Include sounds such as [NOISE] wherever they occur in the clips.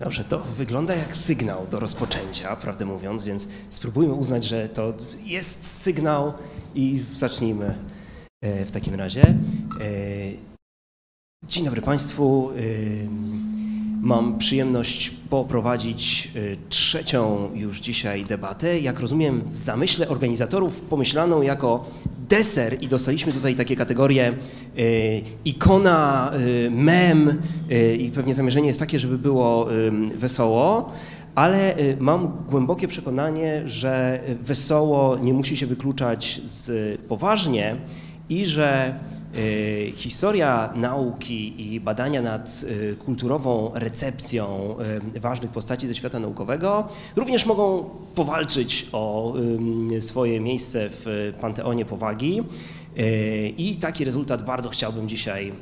Dobrze, to wygląda jak sygnał do rozpoczęcia, prawdę mówiąc, więc spróbujmy uznać, że to jest sygnał i zacznijmy e, w takim razie. E, dzień dobry Państwu. Mam przyjemność poprowadzić trzecią już dzisiaj debatę. Jak rozumiem, w zamyśle organizatorów pomyślaną jako deser i dostaliśmy tutaj takie kategorie e, ikona, e, mem e, i pewnie zamierzenie jest takie, żeby było wesoło, ale mam głębokie przekonanie, że wesoło nie musi się wykluczać z poważnie i że historia nauki i badania nad kulturową recepcją ważnych postaci ze świata naukowego również mogą powalczyć o swoje miejsce w panteonie powagi. I taki rezultat bardzo chciałbym dzisiaj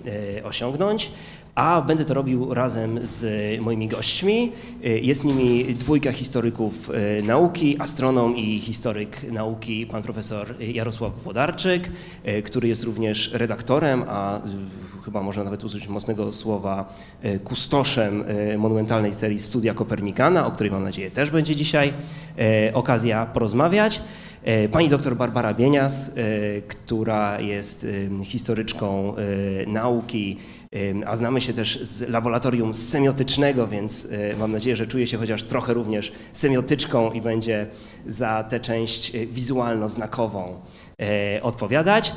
osiągnąć a będę to robił razem z moimi gośćmi. Jest nimi dwójka historyków e, nauki, astronom i historyk nauki, pan profesor Jarosław Włodarczyk, e, który jest również redaktorem, a chyba można nawet użyć mocnego słowa kustoszem monumentalnej serii Studia Kopernikana, o której mam nadzieję też będzie dzisiaj okazja porozmawiać. Pani doktor Barbara Bienias, która jest historyczką nauki, a znamy się też z laboratorium semiotycznego, więc e, mam nadzieję, że czuje się chociaż trochę również semiotyczką i będzie za tę część e, wizualno-znakową e, odpowiadać.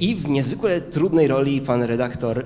I w niezwykle trudnej roli pan redaktor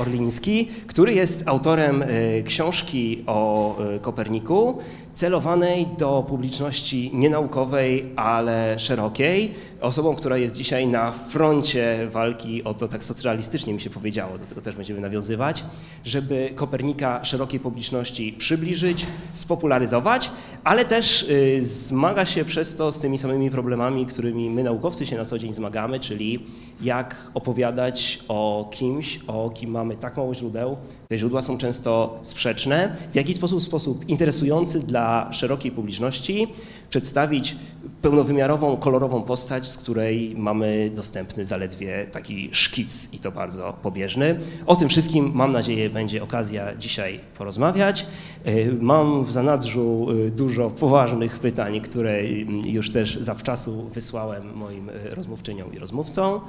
Orliński, który jest autorem książki o Koperniku, celowanej do publiczności nienaukowej, ale szerokiej, osobą, która jest dzisiaj na froncie walki o to, tak socrealistycznie mi się powiedziało, do tego też będziemy nawiązywać, żeby Kopernika szerokiej publiczności przybliżyć, spopularyzować, ale też y, zmaga się przez to z tymi samymi problemami, którymi my naukowcy się na co dzień zmagamy, czyli jak opowiadać o kimś, o kim mamy tak mało źródeł. Te źródła są często sprzeczne. W jaki sposób, sposób interesujący dla szerokiej publiczności przedstawić pełnowymiarową, kolorową postać, z której mamy dostępny zaledwie taki szkic i to bardzo pobieżny. O tym wszystkim mam nadzieję będzie okazja dzisiaj porozmawiać. E, mam w zanadrzu e, dużo poważnych pytań, które już też zawczasu wysłałem moim e, rozmówczyniom i rozmówcom.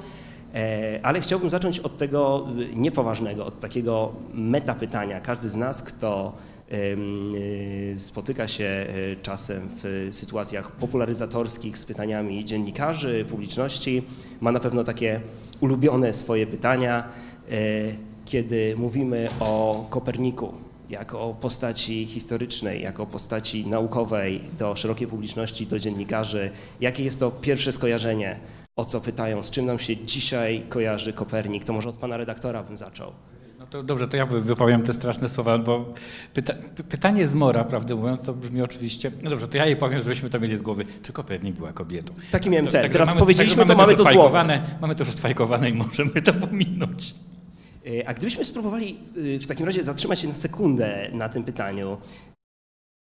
Ale chciałbym zacząć od tego niepoważnego, od takiego metapytania. Każdy z nas, kto Y, spotyka się y, czasem w sytuacjach popularyzatorskich z pytaniami dziennikarzy, publiczności. Ma na pewno takie ulubione swoje pytania, y, kiedy mówimy o Koperniku jako postaci historycznej, jako postaci naukowej do szerokiej publiczności, do dziennikarzy. Jakie jest to pierwsze skojarzenie? O co pytają? Z czym nam się dzisiaj kojarzy Kopernik? To może od pana redaktora bym zaczął. No to dobrze, to ja wypowiem te straszne słowa, bo pyta, pytanie z Mora, prawdę mówiąc, to brzmi oczywiście, no dobrze, to ja jej powiem, żebyśmy to mieli z głowy, czy Kopernik była kobietą. Taki miałem cel, teraz mamy, powiedzieliśmy, to mamy to z głowy. Mamy to już odfajkowane i możemy to pominąć. E, a gdybyśmy spróbowali y, w takim razie zatrzymać się na sekundę na tym pytaniu,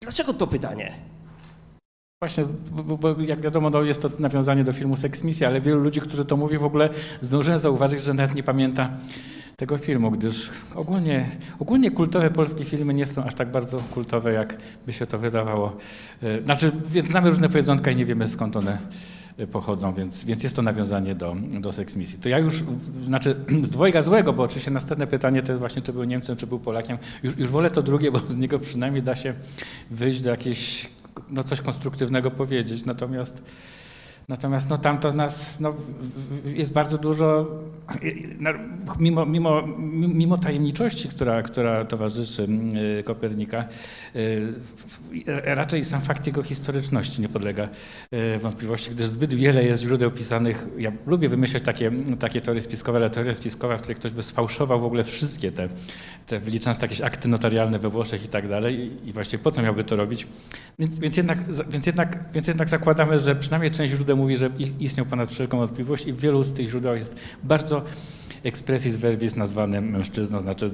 dlaczego to pytanie? Właśnie, bo, bo, jak wiadomo, no jest to nawiązanie do filmu Sex Misja, ale wielu ludzi, którzy to mówi, w ogóle zdążyłem zauważyć, że nawet nie pamięta tego filmu, gdyż ogólnie, ogólnie kultowe polskie filmy nie są aż tak bardzo kultowe, jak by się to wydawało. E, znaczy, więc znamy różne powiedzonka i nie wiemy skąd one e, pochodzą, więc, więc jest to nawiązanie do, do Sex Misji. To ja już, znaczy [CLEARS THROAT] z dwojga złego, bo oczywiście następne pytanie to jest właśnie, czy był Niemcem, czy był Polakiem. Już, już wolę to drugie, bo z niego przynajmniej da się wyjść do jakiejś, no coś konstruktywnego powiedzieć. Natomiast Natomiast no, tam to nas no, jest bardzo dużo, mimo, mimo, mimo tajemniczości, która, która towarzyszy y, Kopernika, y, raczej sam fakt jego historyczności nie podlega y, wątpliwości, gdyż zbyt wiele jest źródeł pisanych. Ja lubię wymyślać takie, takie teorie spiskowe, ale teoria spiskowa, w której ktoś by sfałszował w ogóle wszystkie te, te wyliczając jakieś akty notarialne we Włoszech i tak dalej. I właśnie po co miałby to robić? Więc, więc, jednak, więc, jednak, więc jednak zakładamy, że przynajmniej część źródeł mówi, że istniał ponad wszelką wątpliwość i w wielu z tych źródeł jest bardzo expressis verbis nazwany mężczyzną, znaczy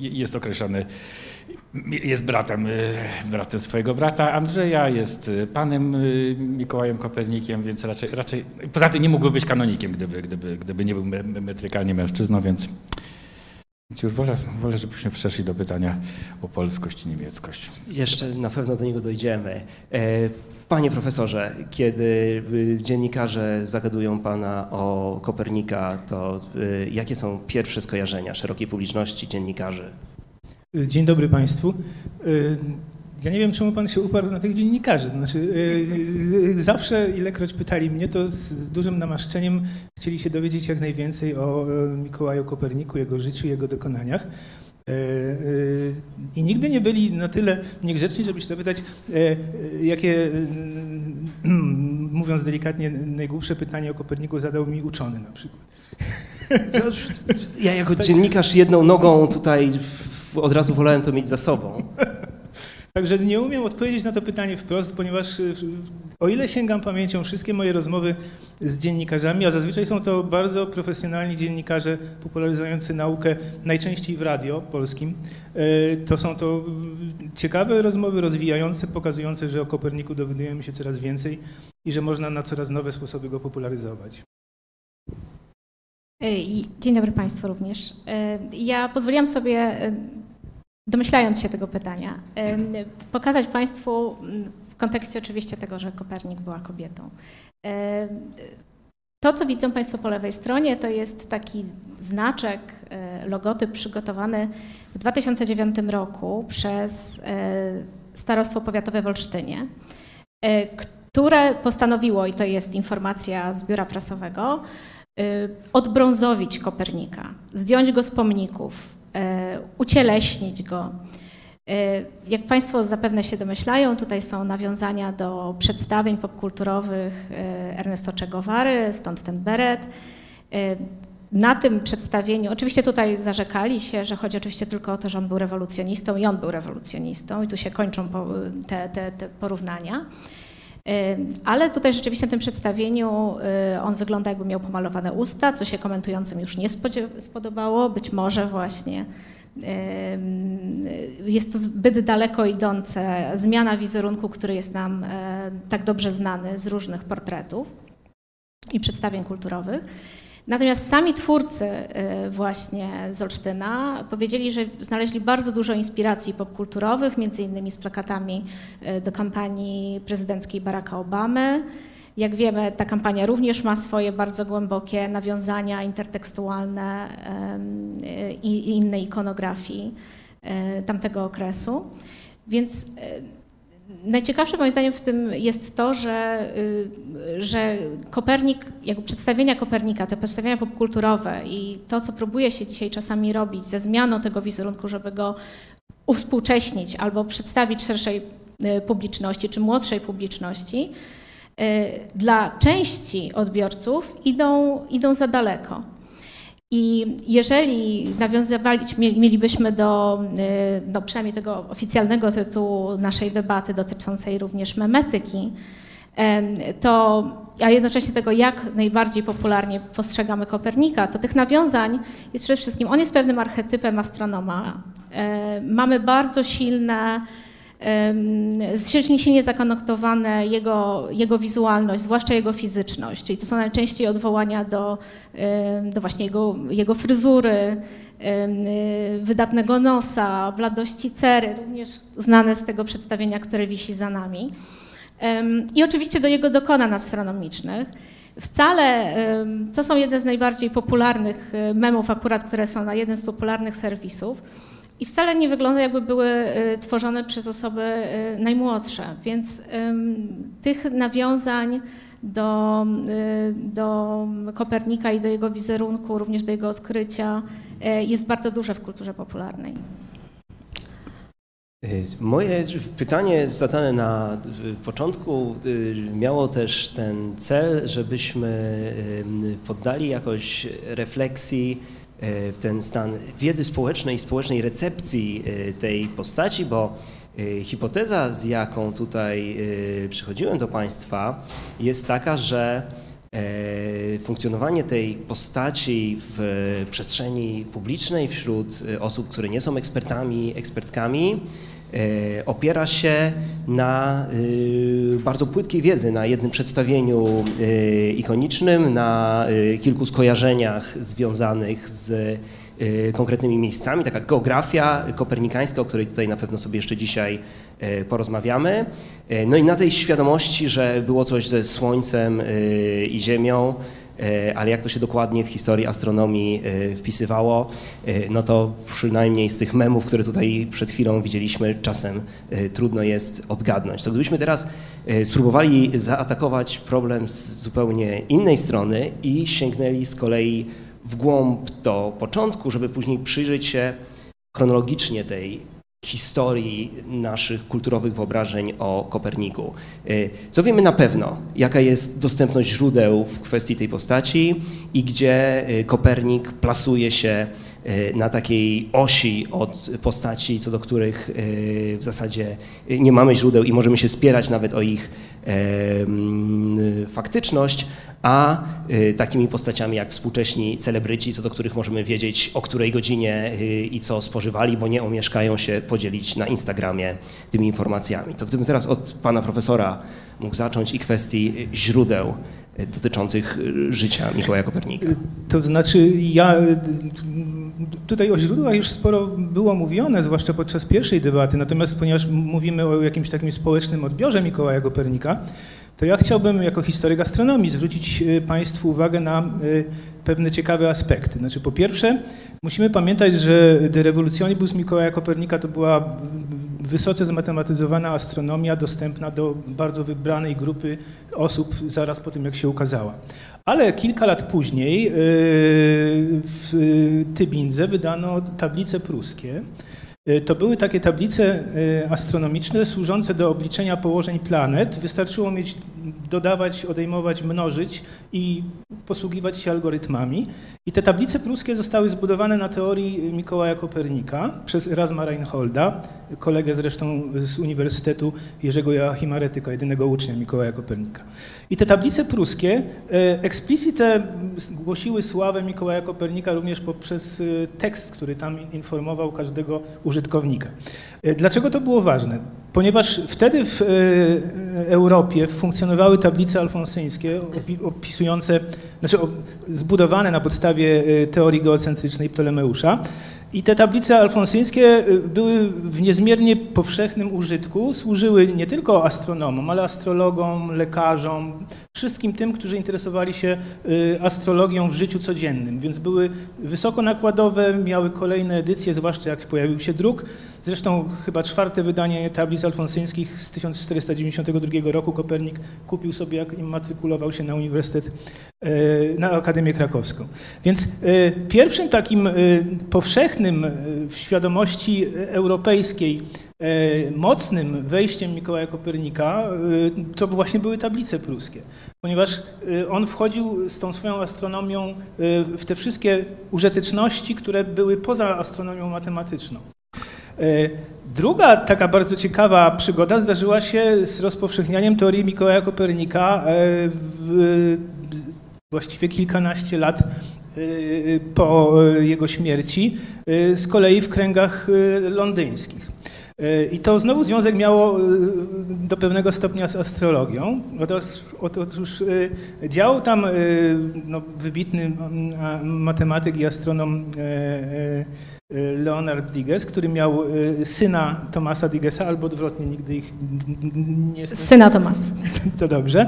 jest określony, jest bratem, bratem swojego brata Andrzeja, jest panem Mikołajem Kopernikiem, więc raczej, raczej poza tym nie mógłby być kanonikiem, gdyby, gdyby, gdyby nie był metrykalnie mężczyzną, więc Więc już wolę, wolę, żebyśmy przeszli do pytania o polskość i niemieckość. Jeszcze na pewno do niego dojdziemy. Panie profesorze, kiedy y, dziennikarze zagadują pana o Kopernika, to y, jakie są pierwsze skojarzenia szerokiej publiczności dziennikarzy? Dzień dobry Państwu. Y, ja nie wiem, czemu Pan się uparł na tych dziennikarzy. Znaczy, y, zawsze, ilekroć pytali mnie, to z dużym namaszczeniem chcieli się dowiedzieć jak najwięcej o Mikołaju Koperniku, jego życiu, jego dokonaniach. I nigdy nie byli na tyle niegrzeczni, żeby się zapytać, jakie, [CLEARS THROAT] mówiąc delikatnie, najgłupsze pytanie o Koperniku zadał mi uczony na przykład. [LAUGHS] Ja jako dziennikarz jedną nogą tutaj od razu wolałem to mieć za sobą. [LAUGHS] Także nie umiem odpowiedzieć na to pytanie wprost, ponieważ o ile sięgam pamięcią, wszystkie moje rozmowy z dziennikarzami, a zazwyczaj są to bardzo profesjonalni dziennikarze popularyzujący naukę, najczęściej w radio polskim, y, to są to ciekawe rozmowy, rozwijające, pokazujące, że o Koperniku dowiadujemy się coraz więcej i że można na coraz nowe sposoby go popularyzować. Dzień dobry Państwu również. Ja pozwoliłam sobie domyślając się tego pytania, pokazać Państwu kontekście oczywiście tego, że Kopernik była kobietą. To, co widzą Państwo po lewej stronie, to jest taki znaczek, e, logotyp przygotowany w 2009 roku przez e, Starostwo Powiatowe w Olsztynie, e, które postanowiło, i to jest informacja z biura prasowego, odbrązowić Kopernika, zdjąć go z pomników, E, ucieleśnić go. E, jak Państwo zapewne się domyślają, tutaj są nawiązania do przedstawień popkulturowych e, Ernesto Che Guevary, stąd ten beret. Na tym przedstawieniu, oczywiście tutaj zarzekali się, że chodzi oczywiście tylko o to, że on był rewolucjonistą i on był rewolucjonistą i tu się kończą te, te, te porównania. Ale tutaj rzeczywiście w tym przedstawieniu on wygląda jakby miał pomalowane usta, co się komentującym już nie spodobało. Być może właśnie jest to zbyt daleko idące zmiana wizerunku, który jest nam e, tak dobrze znany z różnych portretów i przedstawień kulturowych. Natomiast sami twórcy y, właśnie z Olsztyna powiedzieli, że znaleźli bardzo dużo inspiracji popkulturowych, między innymi z plakatami y, do kampanii prezydenckiej Baracka Obamy. Jak wiemy, ta kampania również ma swoje bardzo głębokie nawiązania intertekstualne i innej ikonografii tamtego okresu. Więc Najciekawsze moim zdaniem w tym jest to, że, y, że Kopernik, jako przedstawienia Kopernika, te przedstawienia popkulturowe i to, co próbuje się dzisiaj czasami robić ze zmianą tego wizerunku, żeby go uwspółcześnić albo przedstawić szerszej y, publiczności czy młodszej publiczności, dla części odbiorców idą, idą za daleko. I jeżeli mielibyśmy do, y, przynajmniej tego oficjalnego tytułu naszej debaty dotyczącej również memetyki, to, a jednocześnie tego, jak najbardziej popularnie postrzegamy Kopernika, to tych nawiązań jest przede wszystkim, on jest pewnym archetypem astronoma. Mamy bardzo silne silnie zakonektowane jego, jego wizualność, zwłaszcza jego fizyczność. Czyli to są najczęściej odwołania do, do właśnie jego, jego fryzury, wydatnego nosa, bladości cery, również znane z tego przedstawienia, które wisi za nami. I oczywiście do jego dokonań astronomicznych. Wcale to są jedne z najbardziej popularnych memów, akurat, które są na jednym z popularnych serwisów i wcale nie wygląda, jakby były y, tworzone przez osoby y, najmłodsze. Więc tych nawiązań do, y, do Kopernika i do jego wizerunku, również do jego odkrycia jest bardzo duże w kulturze popularnej. Moje pytanie zadane na początku miało też ten cel, żebyśmy poddali jakoś refleksji ten stan wiedzy społecznej, społecznej recepcji e, tej postaci, bo e, hipoteza, z jaką tutaj przychodziłem do Państwa, jest taka, że funkcjonowanie tej postaci w przestrzeni publicznej wśród osób, które nie są ekspertami, ekspertkami, E, opiera się na e, bardzo płytkiej wiedzy, na jednym przedstawieniu e, ikonicznym, na kilku skojarzeniach związanych z y, konkretnymi miejscami, taka geografia kopernikańska, o której tutaj na pewno sobie jeszcze dzisiaj y, porozmawiamy. Y, No i na tej świadomości, że było coś ze Słońcem y, i Ziemią, y, ale jak to się dokładnie w historii astronomii y, wpisywało, y, no to przynajmniej z tych memów, które tutaj przed chwilą widzieliśmy, czasem trudno jest odgadnąć. To gdybyśmy teraz spróbowali zaatakować problem z zupełnie innej strony i sięgnęli z kolei w głąb do początku, żeby później przyjrzeć się chronologicznie tej historii naszych kulturowych wyobrażeń o Koperniku. Y, Co wiemy na pewno? Jaka jest dostępność źródeł w kwestii tej postaci i gdzie y, Kopernik plasuje się y, na takiej osi od postaci, co do których w zasadzie nie mamy źródeł i możemy się spierać nawet o ich faktyczność, a y, takimi postaciami jak współcześni celebryci, co do których możemy wiedzieć o której godzinie y, i co spożywali, bo nie omieszkają się podzielić na Instagramie tymi informacjami. To gdybym teraz od pana profesora mógł zacząć i kwestii źródeł y, dotyczących życia Mikołaja Kopernika. To znaczy, ja tutaj o źródłach już sporo było mówione, zwłaszcza podczas pierwszej debaty, natomiast ponieważ mówimy o jakimś takim społecznym odbiorze Mikołaja Kopernika, to ja chciałbym jako historyk astronomii zwrócić y, Państwu uwagę na y, pewne ciekawe aspekty. Znaczy, po pierwsze, musimy pamiętać, że De Revolutionibus Mikołaja Kopernika to była wysoce zmatematyzowana astronomia dostępna do bardzo wybranej grupy osób zaraz po tym, jak się ukazała. Ale kilka lat później yy, w Tybindze wydano tablice pruskie. Yy, To były takie tablice yy, astronomiczne służące do obliczenia położeń planet. Wystarczyło mieć, dodawać, odejmować, mnożyć i posługiwać się algorytmami. I te tablice pruskie zostały zbudowane na teorii Mikołaja Kopernika przez Erasma Reinholda, kolegę zresztą z Uniwersytetu Jerzego Joachima Retyka, jedynego ucznia Mikołaja Kopernika. I te tablice pruskie e, explicite głosiły sławę Mikołaja Kopernika również poprzez tekst, który tam informował każdego użytkownika. E, Dlaczego to było ważne? Ponieważ wtedy w e, Europie funkcjonowały tablice alfonsyńskie opi- opisujące, znaczy zbudowane na podstawie e, teorii geocentrycznej Ptolemeusza. I te tablice alfonsyńskie e, były w niezmiernie powszechnym użytku, służyły nie tylko astronomom, ale astrologom, lekarzom, wszystkim tym, którzy interesowali się e, astrologią w życiu codziennym, więc były wysoko nakładowe, miały kolejne edycje, zwłaszcza jak pojawił się druk. Zresztą chyba czwarte wydanie tablic alfonsyńskich z 1492 roku Kopernik kupił sobie, jak immatrykulował się na Uniwersytet, e, na Akademię Krakowską. Więc e, pierwszym takim powszechnym w świadomości europejskiej mocnym wejściem Mikołaja Kopernika e, to właśnie były tablice pruskie, ponieważ e, on wchodził z tą swoją astronomią e, w te wszystkie użyteczności, które były poza astronomią matematyczną. E, Druga taka bardzo ciekawa przygoda zdarzyła się z rozpowszechnianiem teorii Mikołaja Kopernika e, w, właściwie kilkanaście lat e, po jego śmierci, e, z kolei w kręgach e, londyńskich. I to znowu związek miało e, do pewnego stopnia z astrologią. Otóż, otóż e, działał tam e, no, wybitny matematyk i astronom Leonard Digges, który miał syna Tomasa Diggesa, albo odwrotnie, nigdy ich nie... Syna Tomasa. [LAUGHS] To dobrze.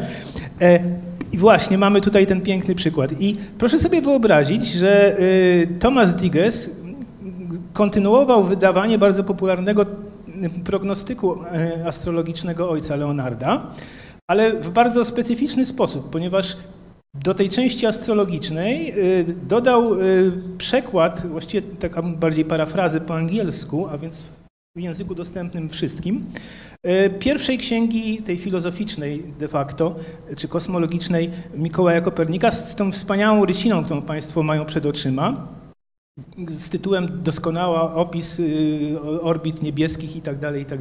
I właśnie mamy tutaj ten piękny przykład. I proszę sobie wyobrazić, że Thomas Digges kontynuował wydawanie bardzo popularnego prognostyku e, astrologicznego ojca Leonarda, ale w bardzo specyficzny sposób, ponieważ do tej części astrologicznej y, dodał y, przekład, właściwie taka bardziej parafrazy po angielsku, a więc w języku dostępnym wszystkim, pierwszej księgi, tej filozoficznej de facto, czy kosmologicznej Mikołaja Kopernika z, z tą wspaniałą rysiną, którą Państwo mają przed oczyma, z tytułem Doskonała opis y, orbit niebieskich i tak dalej, i tak.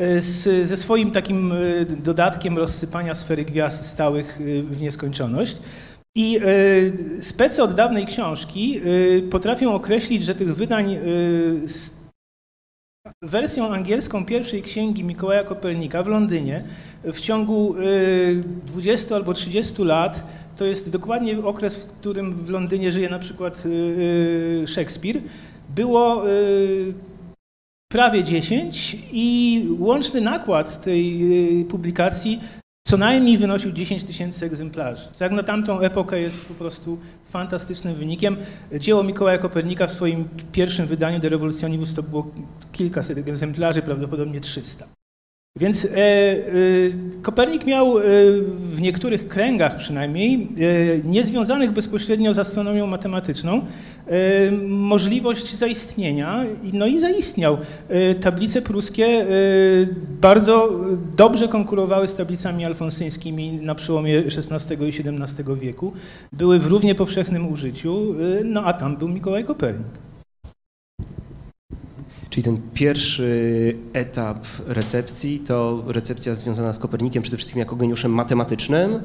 Y, Z, ze swoim takim y, dodatkiem rozsypania sfery gwiazd stałych y, w nieskończoność. I y, specy od dawnej książki potrafią określić, że tych wydań z wersją angielską pierwszej księgi Mikołaja Kopernika w Londynie w ciągu y, 20 albo 30 lat to jest dokładnie okres, w którym w Londynie żyje na przykład y, Szekspir, było y, prawie 10 i łączny nakład tej y, publikacji co najmniej wynosił 10 tysięcy egzemplarzy. Co jak na tamtą epokę jest po prostu fantastycznym wynikiem. Dzieło Mikołaja Kopernika w swoim pierwszym wydaniu De Revolutionibus to było kilkaset egzemplarzy, prawdopodobnie 300. Więc e, e, Kopernik miał e, w niektórych kręgach przynajmniej, e, niezwiązanych bezpośrednio z astronomią matematyczną, e, możliwość zaistnienia, no i zaistniał. E, tablice pruskie bardzo dobrze konkurowały z tablicami alfonsyńskimi na przełomie XVI i XVII wieku. Były w równie powszechnym użyciu, no a tam był Mikołaj Kopernik. Czyli ten pierwszy etap recepcji to recepcja związana z Kopernikiem przede wszystkim jako geniuszem matematycznym?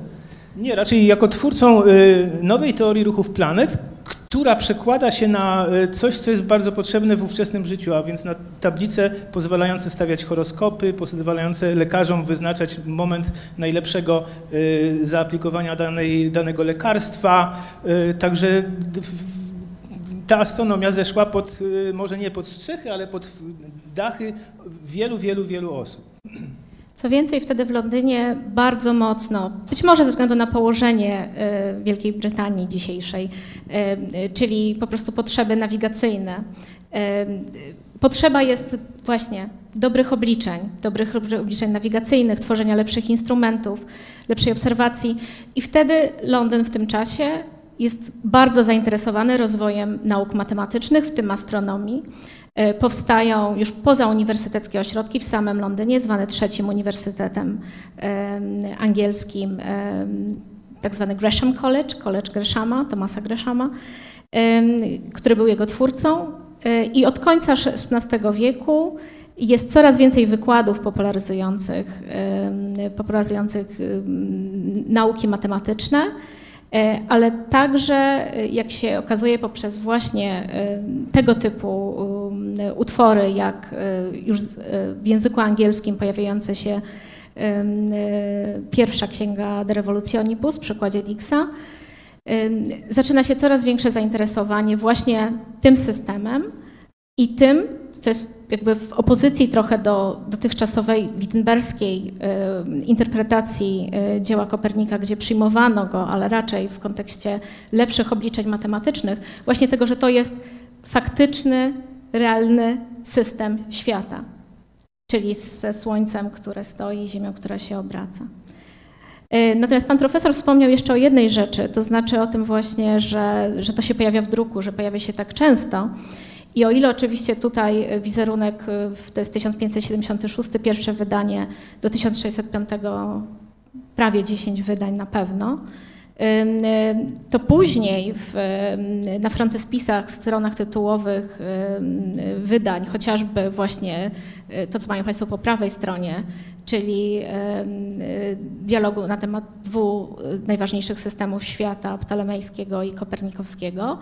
Nie, raczej jako twórcą y, nowej teorii ruchów planet, która przekłada się na y, coś, co jest bardzo potrzebne w ówczesnym życiu, a więc na tablice pozwalające stawiać horoskopy, pozwalające lekarzom wyznaczać moment najlepszego y, zaaplikowania danej, danego lekarstwa. Także ta astronomia zeszła pod, y, może nie pod strzechy, ale pod dachy wielu, wielu, wielu osób. Co więcej, wtedy w Londynie bardzo mocno, być może ze względu na położenie y, Wielkiej Brytanii dzisiejszej, y, czyli po prostu potrzeby nawigacyjne, potrzeba jest właśnie dobrych obliczeń, dobrych obliczeń nawigacyjnych, tworzenia lepszych instrumentów, lepszej obserwacji. I wtedy Londyn w tym czasie jest bardzo zainteresowany rozwojem nauk matematycznych, w tym astronomii. E, powstają już pozauniwersyteckie ośrodki w samym Londynie, zwane trzecim uniwersytetem angielskim, tak zwany Gresham College, College Greshama, Thomasa Greshama, który był jego twórcą. E, I od końca XVI wieku jest coraz więcej wykładów popularyzujących, popularyzujących nauki matematyczne. E, ale także, e, jak się okazuje, poprzez właśnie e, tego typu utwory, jak już w języku angielskim pojawiające się pierwsza księga De Revolutionibus w przykładzie Dixa, zaczyna się coraz większe zainteresowanie właśnie tym systemem i tym, co jest jakby w opozycji trochę do dotychczasowej wittenberskiej y, interpretacji y, dzieła Kopernika, gdzie przyjmowano go, ale raczej w kontekście lepszych obliczeń matematycznych, właśnie tego, że to jest faktyczny, realny system świata, czyli ze Słońcem, które stoi, Ziemią, która się obraca. Y, natomiast pan profesor wspomniał jeszcze o jednej rzeczy, to znaczy o tym właśnie, że, że to się pojawia w druku, że pojawia się tak często. I o ile oczywiście tutaj wizerunek to jest 1576, pierwsze wydanie do 1605, prawie 10 wydań na pewno, to później w, na frontispisach, stronach tytułowych wydań, chociażby właśnie y, to, co mają Państwo po prawej stronie, czyli dialogu na temat dwóch najważniejszych systemów świata, ptolemejskiego i kopernikowskiego,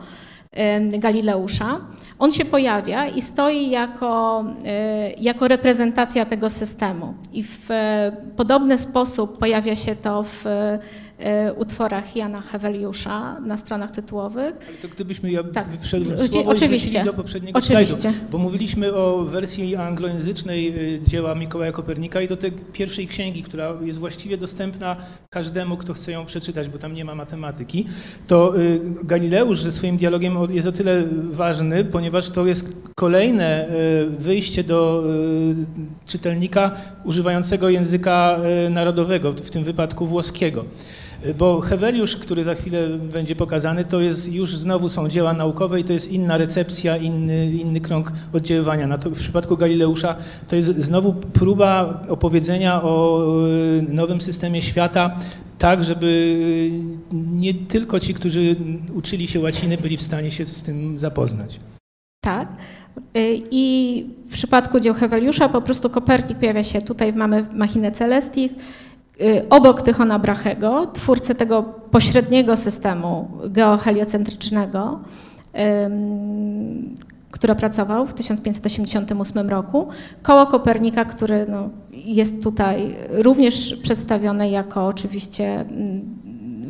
Galileusza. On się pojawia i stoi jako, e, jako reprezentacja tego systemu. I w e, podobny sposób pojawia się to w utworach Jana Heweliusza na stronach tytułowych. Ale to gdybyśmy ja tak. wszedł w słowo Oczywiście. do poprzedniego Oczywiście. Slajdu, bo mówiliśmy o wersji anglojęzycznej e, dzieła Mikołaja Kopernika i do tej pierwszej księgi, która jest właściwie dostępna każdemu, kto chce ją przeczytać, bo tam nie ma matematyki, to e, Galileusz ze swoim dialogiem jest o tyle ważny, ponieważ to jest kolejne wyjście do czytelnika używającego języka narodowego, w tym wypadku włoskiego. Bo Heweliusz, który za chwilę będzie pokazany, to jest już znowu są dzieła naukowe i to jest inna recepcja, inny, inny krąg oddziaływania. Na to, w przypadku Galileusza to jest znowu próba opowiedzenia o e, nowym systemie świata, tak, żeby nie tylko ci, którzy uczyli się łaciny, byli w stanie się z tym zapoznać. Tak. E, I w przypadku dzieł Heweliusza po prostu Kopernik pojawia się, tutaj mamy machinę Celestis, obok Tychona Brachego, twórcy tego pośredniego systemu geoheliocentrycznego, który opracował w 1588 roku, koło Kopernika, który no, jest tutaj również przedstawione jako oczywiście mm,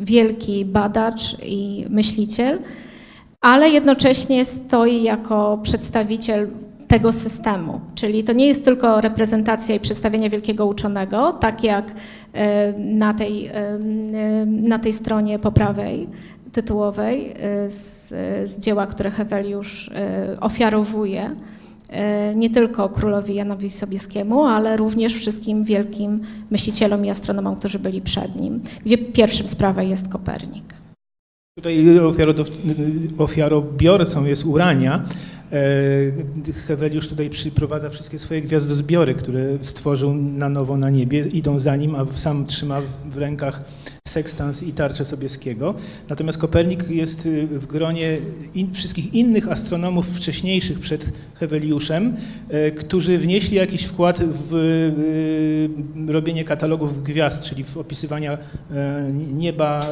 wielki badacz i myśliciel, ale jednocześnie stoi jako przedstawiciel tego systemu. Czyli to nie jest tylko reprezentacja i przedstawienie wielkiego uczonego, tak jak e, na tej, e, na tej stronie po prawej tytułowej e, z, z dzieła, które Heweliusz ofiarowuje nie tylko królowi Janowi Sobieskiemu, ale również wszystkim wielkim myślicielom i astronomom, którzy byli przed nim, gdzie pierwszym sprawą jest Kopernik. Tutaj ofiarobiorcą jest Urania, E, Heweliusz tutaj przyprowadza wszystkie swoje gwiazdozbiory, które stworzył na nowo na niebie, idą za nim, a sam trzyma w rękach sekstans i tarczę Sobieskiego. Natomiast Kopernik jest y, w gronie in, wszystkich innych astronomów wcześniejszych przed Heweliuszem, e, którzy wnieśli jakiś wkład w y, robienie katalogów gwiazd, czyli w opisywania e, nieba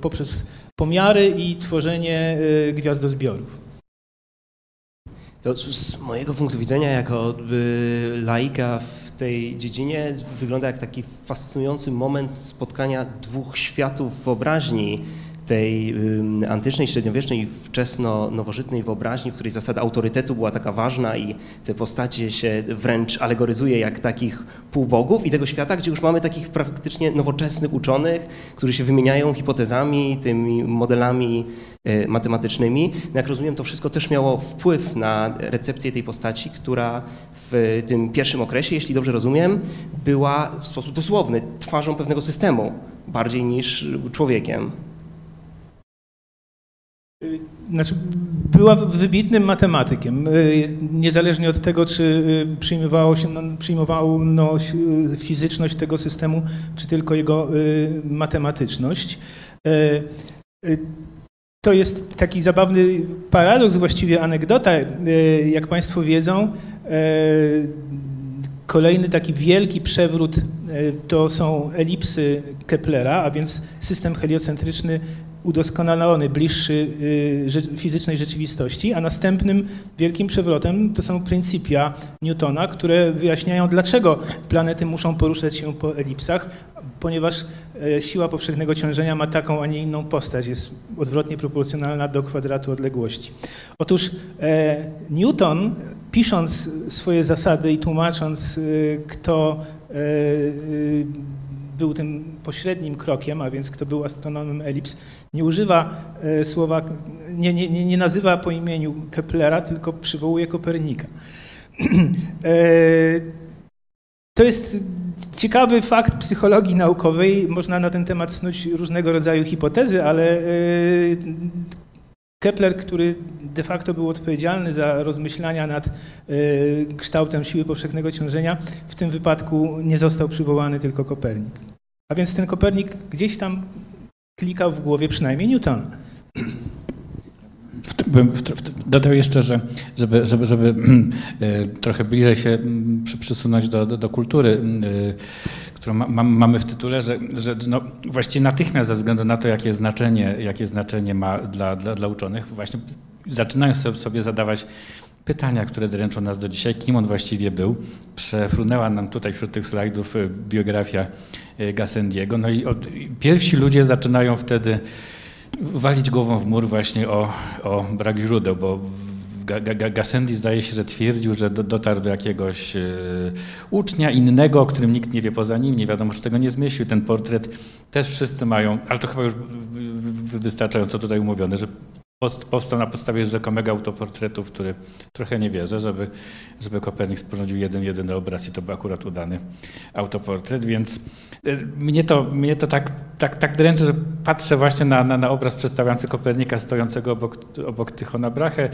poprzez pomiary i tworzenie gwiazdozbiorów. To z mojego punktu widzenia, jako y, laika w tej dziedzinie, wygląda jak taki fascynujący moment spotkania dwóch światów wyobraźni tej antycznej, średniowiecznej, wczesno-nowożytnej wyobraźni, w której zasada autorytetu była taka ważna i te postacie się wręcz alegoryzuje jak takich półbogów i tego świata, gdzie już mamy takich praktycznie nowoczesnych uczonych, którzy się wymieniają hipotezami, tymi modelami e, matematycznymi. No jak rozumiem, to wszystko też miało wpływ na recepcję tej postaci, która w tym pierwszym okresie, jeśli dobrze rozumiem, była w sposób dosłowny twarzą pewnego systemu, bardziej niż człowiekiem. Y, znaczy, była wybitnym matematykiem. Y, niezależnie od tego, czy y, przyjmowało się, no, przyjmowano fizyczność tego systemu, czy tylko jego matematyczność. To jest taki zabawny paradoks, właściwie anegdota. Jak Państwo wiedzą, kolejny taki wielki przewrót to są elipsy Keplera, a więc system heliocentryczny udoskonalony, bliższy y, fizycznej rzeczywistości, a następnym wielkim przewrotem to są pryncypia Newtona, które wyjaśniają, dlaczego planety muszą poruszać się po elipsach, ponieważ e, siła powszechnego ciążenia ma taką, a nie inną postać, jest odwrotnie proporcjonalna do kwadratu odległości. Otóż e, Newton, pisząc swoje zasady i tłumacząc, e, kto był tym pośrednim krokiem, a więc kto był astronomem elips, nie używa e, słowa, nie, nie, nie nazywa po imieniu Keplera, tylko przywołuje Kopernika. [CLEARS THROAT] E, to jest ciekawy fakt psychologii naukowej. Można na ten temat snuć różnego rodzaju hipotezy, ale e, Kepler, który de facto był odpowiedzialny za rozmyślania nad kształtem siły powszechnego ciążenia, w tym wypadku nie został przywołany tylko Kopernik. A więc ten Kopernik gdzieś tam klikał w głowie przynajmniej Newtona. Dodał jeszcze, że żeby, żeby, żeby e, trochę bliżej się przysunąć do, do, do kultury, e, którą ma, mamy w tytule, że, że no właściwie natychmiast ze względu na to, jakie znaczenie, jakie znaczenie ma dla, dla, dla uczonych, właśnie zaczynają sobie zadawać pytania, które dręczą nas do dzisiaj, kim on właściwie był. Przefrunęła nam tutaj wśród tych slajdów e, biografia e, Gassendiego. No i od, pierwsi ludzie zaczynają wtedy walić głową w mur właśnie o, o brak źródeł, bo Gassendi zdaje się, że twierdził, że do, dotarł do jakiegoś e, ucznia innego, o którym nikt nie wie poza nim, nie wiadomo, czy tego nie zmyślił. Ten portret też wszyscy mają, ale to chyba już wystarczająco tutaj umówione, że powstał na podstawie rzekomego autoportretu, w który trochę nie wierzę, żeby, żeby Kopernik sporządził jeden, jedyny obraz i to był akurat udany autoportret, więc e, mnie to, mnie to tak, tak, tak dręczy, że patrzę właśnie na, na, na obraz przedstawiający Kopernika stojącego obok, obok Tychona Brache.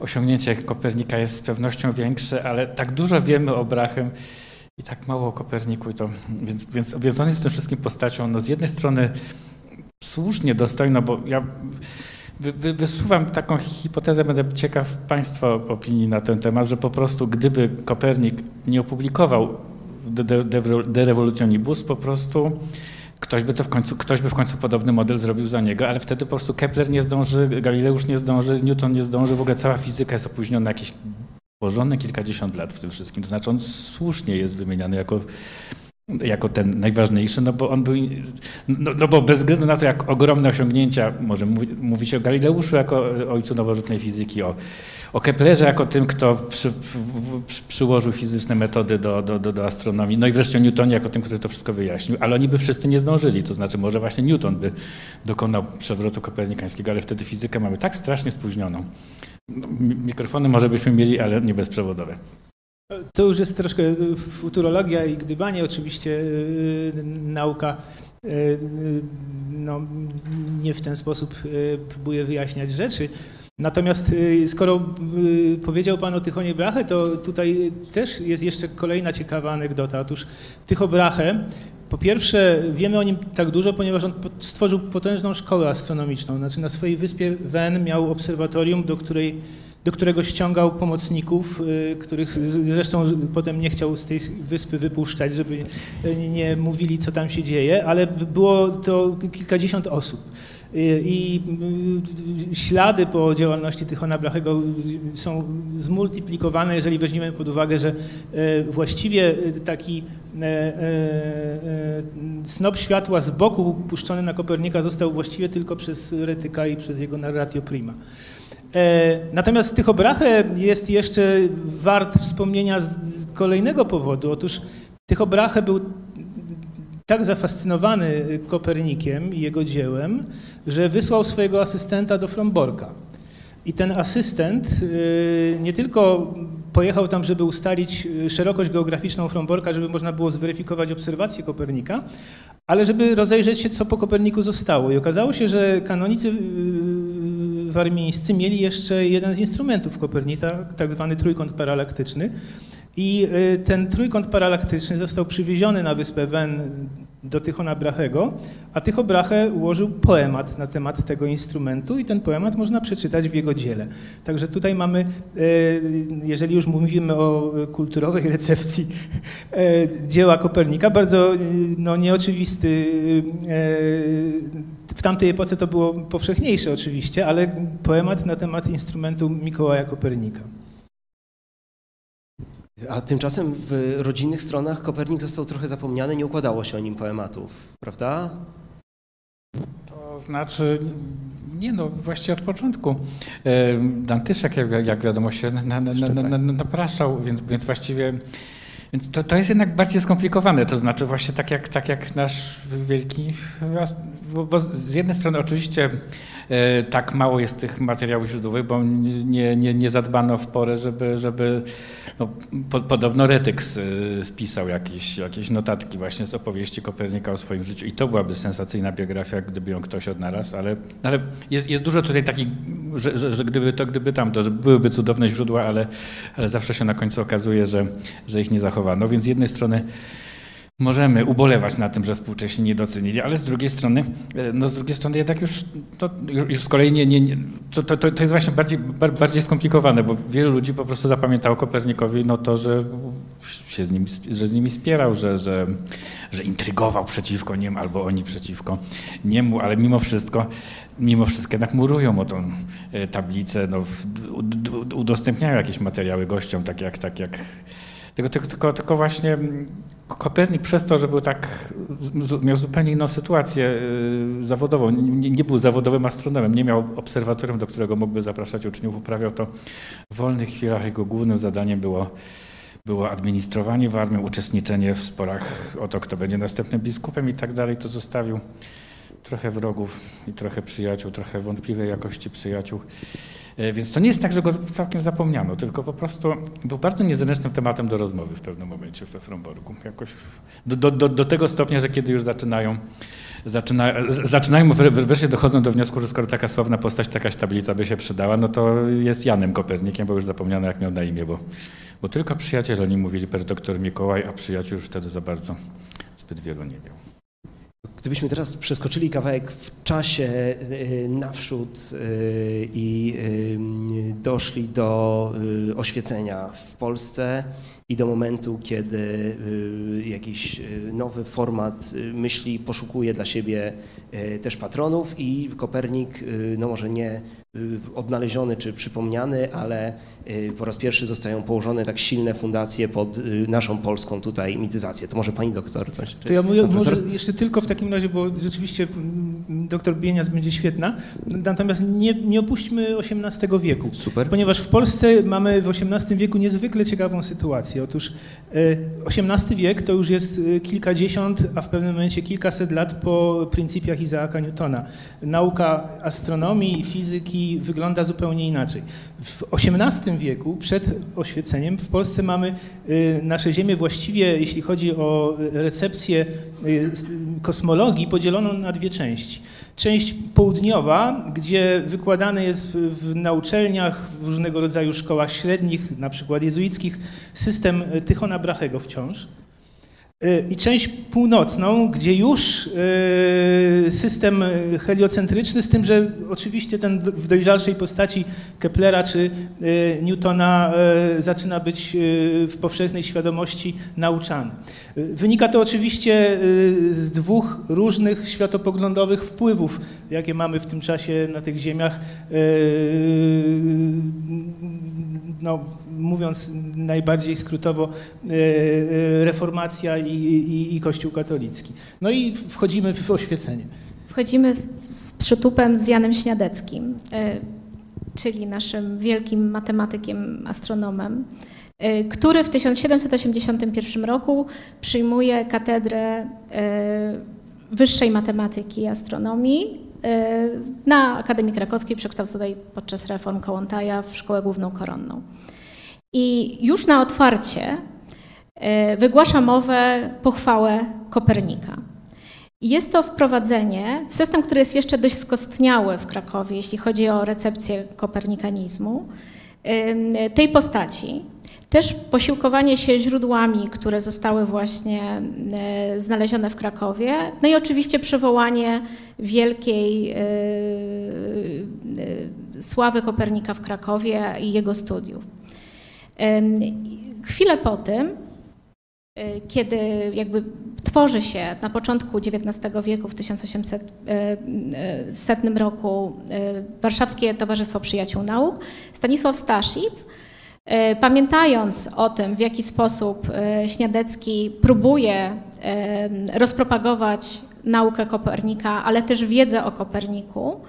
Osiągnięcie Kopernika jest z pewnością większe, ale tak dużo wiemy o Brachem i tak mało o Koperniku, to, więc, więc, więc on jest tym wszystkim postacią, no z jednej strony słusznie dostojną, bo ja wy, wy, wysuwam taką hipotezę, będę ciekaw Państwa opinii na ten temat, że po prostu gdyby Kopernik nie opublikował de Revolutionibus, po prostu ktoś by to w końcu, ktoś by w końcu podobny model zrobił za niego, ale wtedy po prostu Kepler nie zdąży, Galileusz nie zdąży, Newton nie zdąży, w ogóle cała fizyka jest opóźniona jakieś porządne kilkadziesiąt lat w tym wszystkim. To znaczy on słusznie jest wymieniany jako jako ten najważniejszy, no bo on był, no, no bo bez względu na to, jak ogromne osiągnięcia, może mówi, mówi się o Galileuszu jako ojcu nowożytnej fizyki, o, o Keplerze jako tym, kto przy, przy, przyłożył fizyczne metody do, do, do, do astronomii, no i wreszcie o Newtonie jako tym, który to wszystko wyjaśnił, ale oni by wszyscy nie zdążyli, to znaczy może właśnie Newton by dokonał przewrotu kopernikańskiego, ale wtedy fizykę mamy tak strasznie spóźnioną. No, mikrofony może byśmy mieli, ale nie bezprzewodowe. To już jest troszkę futurologia i gdybanie, oczywiście yy, nauka yy, no, nie w ten sposób próbuje wyjaśniać rzeczy. Natomiast skoro powiedział Pan o Tychonie Brachę, to tutaj też jest jeszcze kolejna ciekawa anegdota. Otóż Tycho Brachę, po pierwsze wiemy o nim tak dużo, ponieważ on stworzył potężną szkołę astronomiczną. Znaczy na swojej wyspie Wen miał obserwatorium, do której do którego ściągał pomocników, y, których zresztą potem nie chciał z tej wyspy wypuszczać, żeby nie mówili, co tam się dzieje, ale było to kilkadziesiąt osób. Y, I y, ślady po działalności Tychona Brachego są zmultiplikowane, jeżeli weźmiemy pod uwagę, że właściwie taki snop światła z boku puszczony na Kopernika został właściwie tylko przez Retyka i przez jego narratio prima. E, natomiast Tycho Brahe jest jeszcze wart wspomnienia z kolejnego powodu. Otóż Tycho Brahe był tak zafascynowany Kopernikiem i jego dziełem, że wysłał swojego asystenta do Fromborka. I ten asystent e, nie tylko pojechał tam, żeby ustalić szerokość geograficzną Fromborka, żeby można było zweryfikować obserwacje Kopernika, ale żeby rozejrzeć się, co po Koperniku zostało. I okazało się, że kanonicy warmińscy mieli jeszcze jeden z instrumentów Kopernika, tak zwany trójkąt paralaktyczny. I y, ten trójkąt paralaktyczny został przywieziony na wyspę Wen do Tychona Brachego, a Tycho Brahe ułożył poemat na temat tego instrumentu i ten poemat można przeczytać w jego dziele. Także tutaj mamy, y, jeżeli już mówimy o kulturowej [LAUGHS] recepcji y, dzieła Kopernika, bardzo no, nieoczywisty, w tamtej epoce to było powszechniejsze oczywiście, ale poemat na temat instrumentu Mikołaja Kopernika. A tymczasem w rodzinnych stronach Kopernik został trochę zapomniany, nie układało się o nim poematów, prawda? To znaczy, nie no, właściwie od początku. Dantyszek, jak, jak wiadomo, się na, na, na, napraszał, więc, więc właściwie więc to, to jest jednak bardziej skomplikowane, to znaczy właśnie tak jak, tak jak nasz wielki, bo, bo z jednej strony oczywiście e, tak mało jest tych materiałów źródłowych, bo nie, nie, nie zadbano w porę, żeby, żeby no, po, podobno Retyks e, spisał jakieś, jakieś notatki właśnie z opowieści Kopernika o swoim życiu. I to byłaby sensacyjna biografia, gdyby ją ktoś odnalazł, ale, ale jest, jest dużo tutaj takich, że, że, że gdyby to, gdyby tamto, że byłyby cudowne źródła, ale, ale zawsze się na końcu okazuje, że, że ich nie zachowano, więc z jednej strony możemy ubolewać na tym, że współcześni nie docenili, ale z drugiej strony, e, no z drugiej strony jednak już, to, już z kolei nie, nie, nie to, to, to jest właśnie bardziej, bardziej skomplikowane, bo wielu ludzi po prostu zapamiętało Kopernikowi no to, że się z nim, że z nimi spierał, że, że, że intrygował przeciwko nim albo oni przeciwko niemu, ale mimo wszystko mimo wszystko jednak murują o tą e, tablicę, no, udostępniają jakieś materiały gościom, tak jak, tak jak tylko, tylko, tylko, właśnie mm, Kopernik przez to, że był tak, miał zupełnie inną sytuację y, zawodową, nie, nie, był zawodowym astronomem, nie miał obserwatorium, do którego mógłby zapraszać uczniów, uprawiał to w wolnych chwilach. Jego głównym zadaniem było, było administrowanie w armii, uczestniczenie w sporach o to, kto będzie następnym biskupem i tak dalej. To zostawił trochę wrogów i trochę przyjaciół, trochę wątpliwej jakości przyjaciół. E, więc to nie jest tak, że go całkiem zapomniano, tylko po prostu był bardzo niezręcznym tematem do rozmowy w pewnym momencie we Fromborgu. Jakoś do, do, do tego stopnia, że kiedy już zaczynają, zaczyna, zaczynają wreszcie dochodzą do wniosku, że skoro taka sławna postać, takaś tablica by się przydała, no to jest Janem Kopernikiem, bo już zapomniano jak miał na imię, bo, bo tylko przyjaciele oni mówili per doktor Mikołaj, a przyjaciół już wtedy za bardzo zbyt wielu nie miał. Gdybyśmy teraz przeskoczyli kawałek w czasie y, naprzód y, i y, doszli do oświecenia w Polsce i do momentu, kiedy y, jakiś y, nowy format y, myśli poszukuje dla siebie też patronów i Kopernik, no może nie odnaleziony czy przypomniany, ale po raz pierwszy zostają położone tak silne fundacje pod naszą polską tutaj mityzację. To może pani doktor coś? To ja mówię, może jeszcze tylko w takim razie, bo rzeczywiście mm, doktor Bienias będzie świetna, natomiast nie, nie opuśćmy XVIII wieku. Super. Ponieważ w Polsce mamy w XVIII wieku niezwykle ciekawą sytuację. Otóż e, XVIII wiek to już jest e, kilkadziesiąt, a w pewnym momencie kilkaset lat po pryncypiach Izaaka Newtona. Nauka astronomii i fizyki wygląda zupełnie inaczej. W XVIII wieku, przed oświeceniem, w Polsce mamy e, nasze Ziemię właściwie, jeśli chodzi o recepcję e, kosmologii, podzieloną na dwie części. Część południowa, gdzie wykładany jest w, na uczelniach, w różnego rodzaju szkołach średnich, na przykład jezuickich, system Tychona Brachego wciąż. E, I część północną, gdzie już e, system e, heliocentryczny, z tym, że oczywiście ten w dojrzalszej postaci Keplera czy Newtona zaczyna być w powszechnej świadomości nauczany. Wynika to oczywiście z dwóch różnych światopoglądowych wpływów, jakie mamy w tym czasie na tych ziemiach. No, mówiąc najbardziej skrótowo, e, e, reformacja i, i, i Kościół katolicki. No i wchodzimy w oświecenie. Wchodzimy z, przytupem z Janem Śniadeckim, y, czyli naszym wielkim matematykiem, astronomem, który w 1781 roku przyjmuje katedrę wyższej matematyki i astronomii na Akademii Krakowskiej, przekształconej podczas reform Kołłątaja w Szkołę Główną Koronną. I już na otwarcie y, wygłasza mowę, pochwałę Kopernika. Jest to wprowadzenie w system, który jest jeszcze dość skostniały w Krakowie, jeśli chodzi o recepcję kopernikanizmu, tej postaci. Też posiłkowanie się źródłami, które zostały właśnie e, znalezione w Krakowie. No i oczywiście przywołanie wielkiej e, e, sławy Kopernika w Krakowie i jego studiów. Chwilę po tym, y, kiedy jakby tworzy się na początku XIX wieku, w 1800 y, roku, y, Warszawskie Towarzystwo Przyjaciół Nauk, Stanisław Staszic, pamiętając o tym, w jaki sposób Śniadecki próbuje rozpropagować naukę Kopernika, ale też wiedzę o Koperniku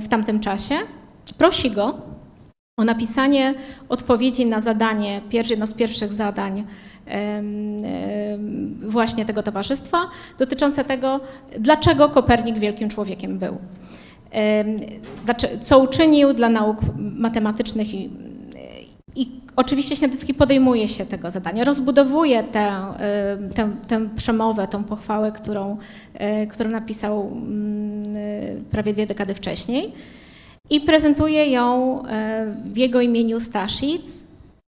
w tamtym czasie, prosi go o napisanie odpowiedzi na zadanie, jedno z pierwszych zadań właśnie tego towarzystwa, dotyczące tego, dlaczego Kopernik wielkim człowiekiem był. Co uczynił dla nauk matematycznych i, i oczywiście Śniadecki podejmuje się tego zadania, rozbudowuje tę, tę, tę przemowę, tą pochwałę, którą, e, którą napisał mm, prawie dwie dekady wcześniej i prezentuje ją e, w jego imieniu Staszic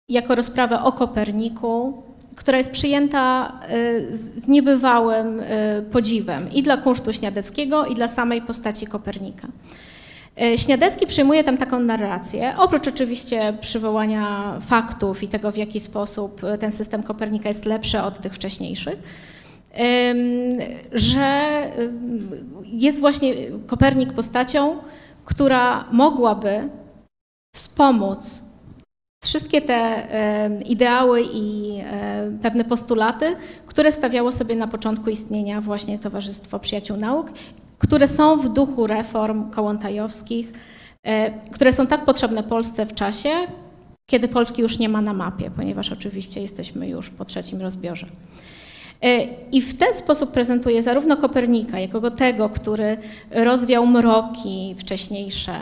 jako rozprawę o Koperniku, która jest przyjęta e, z niebywałym e, podziwem i dla kunsztu Śniadeckiego, i dla samej postaci Kopernika. Śniadecki przyjmuje tam taką narrację, oprócz oczywiście przywołania faktów i tego, w jaki sposób ten system Kopernika jest lepszy od tych wcześniejszych, że jest właśnie Kopernik postacią, która mogłaby wspomóc wszystkie te ideały i pewne postulaty, które stawiało sobie na początku istnienia właśnie Towarzystwo Przyjaciół Nauk, które są w duchu reform kołątajowskich, które są tak potrzebne Polsce w czasie, kiedy Polski już nie ma na mapie, ponieważ oczywiście jesteśmy już po trzecim rozbiorze. E, I w ten sposób prezentuje zarówno Kopernika, jako tego, który rozwiał mroki wcześniejsze,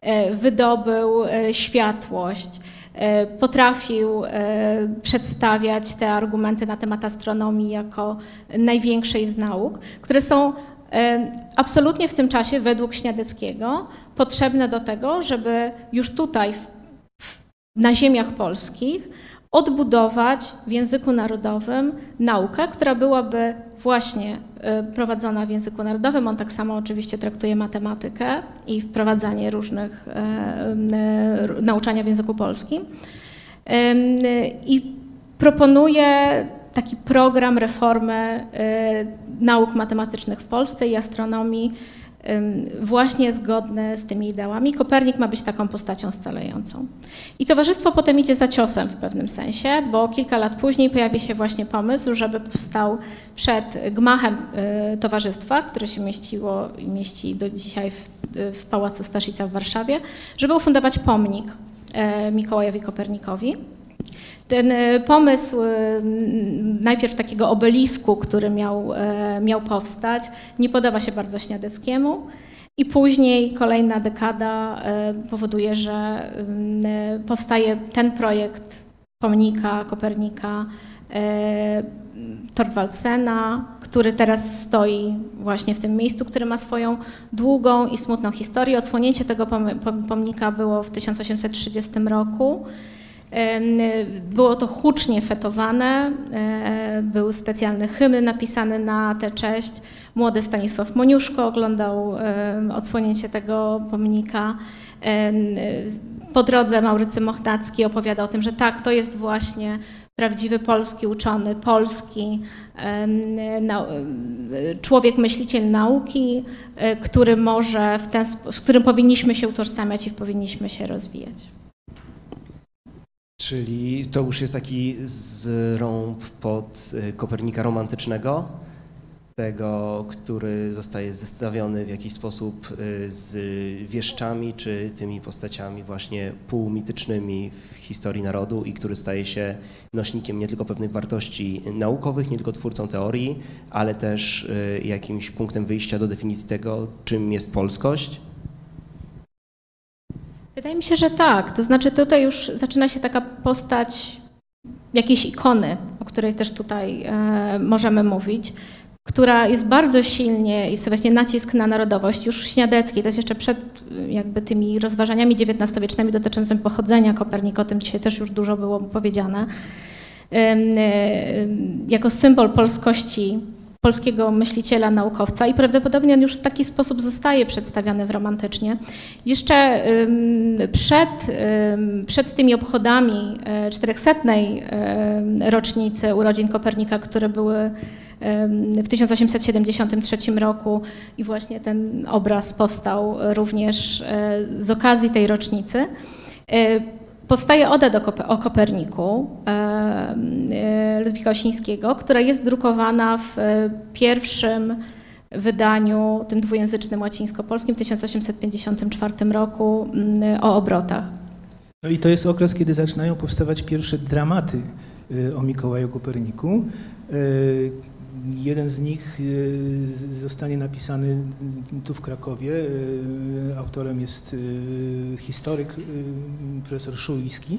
e, wydobył e, światłość, potrafił przedstawiać te argumenty na temat astronomii jako największej z nauk, które są absolutnie w tym czasie, według Śniadeckiego, potrzebne do tego, żeby już tutaj, w- w- na ziemiach polskich, odbudować w języku narodowym naukę, która byłaby właśnie y, prowadzona w języku narodowym. On tak samo oczywiście traktuje matematykę i wprowadzanie różnych y, y, nauczania w języku polskim. I proponuje taki program reformy nauk matematycznych w Polsce i astronomii właśnie zgodne z tymi ideałami. Kopernik ma być taką postacią scalającą. I towarzystwo potem idzie za ciosem w pewnym sensie, bo kilka lat później pojawi się właśnie pomysł, żeby powstał przed gmachem y, towarzystwa, które się mieściło i mieści do dzisiaj w, w Pałacu Staszica w Warszawie, żeby ufundować pomnik y, Mikołajowi Kopernikowi. Ten e, pomysł e, najpierw takiego obelisku, który miał, e, miał powstać, nie podoba się bardzo Śniadeckiemu. I później kolejna dekada powoduje, że powstaje ten projekt pomnika Kopernika Torwaldsena, który teraz stoi właśnie w tym miejscu, który ma swoją długą i smutną historię. Odsłonięcie tego pomnika było w 1830 roku. Było to hucznie fetowane, e, był specjalny hymn napisany na tę cześć. Młody Stanisław Moniuszko oglądał odsłonięcie tego pomnika. Po drodze Maurycy Mochnacki opowiada o tym, że tak, to jest właśnie prawdziwy polski uczony, polski człowiek, myśliciel nauki, e, który może w ten, którym powinniśmy się utożsamiać i powinniśmy się rozwijać. Czyli to już jest taki zrąb pod y, Kopernika romantycznego, tego, który zostaje zestawiony w jakiś sposób y, z wieszczami czy tymi postaciami właśnie półmitycznymi w historii narodu i który staje się nośnikiem nie tylko pewnych wartości naukowych, nie tylko twórcą teorii, ale też y, jakimś punktem wyjścia do definicji tego, czym jest polskość Wydaje mi się, że tak. To znaczy tutaj już zaczyna się taka postać jakiejś ikony, o której też tutaj e, możemy mówić, która jest bardzo silnie, jest właśnie nacisk na narodowość, już śniadeckiej, to jest jeszcze przed jakby tymi rozważaniami XIX-wiecznymi dotyczącymi pochodzenia Kopernika, o tym dzisiaj też już dużo było powiedziane. E, jako symbol polskości polskiego myśliciela, naukowca i prawdopodobnie on już w taki sposób zostaje przedstawiony w romantycznie. Jeszcze przed, przed tymi obchodami 400. E, rocznicy urodzin Kopernika, które były w 1873 roku i właśnie ten obraz powstał również e, z okazji tej rocznicy. E, Powstaje Oda do, o Koperniku e, e, Ludwika Osińskiego, która jest drukowana w e, pierwszym wydaniu, tym dwujęzycznym łacińsko-polskim w 1854 roku mm, o obrotach. No i to jest okres, kiedy zaczynają powstawać pierwsze dramaty o Mikołaju Koperniku. Jeden z nich e, zostanie napisany tu w Krakowie. E, autorem jest e, historyk profesor Szuliński.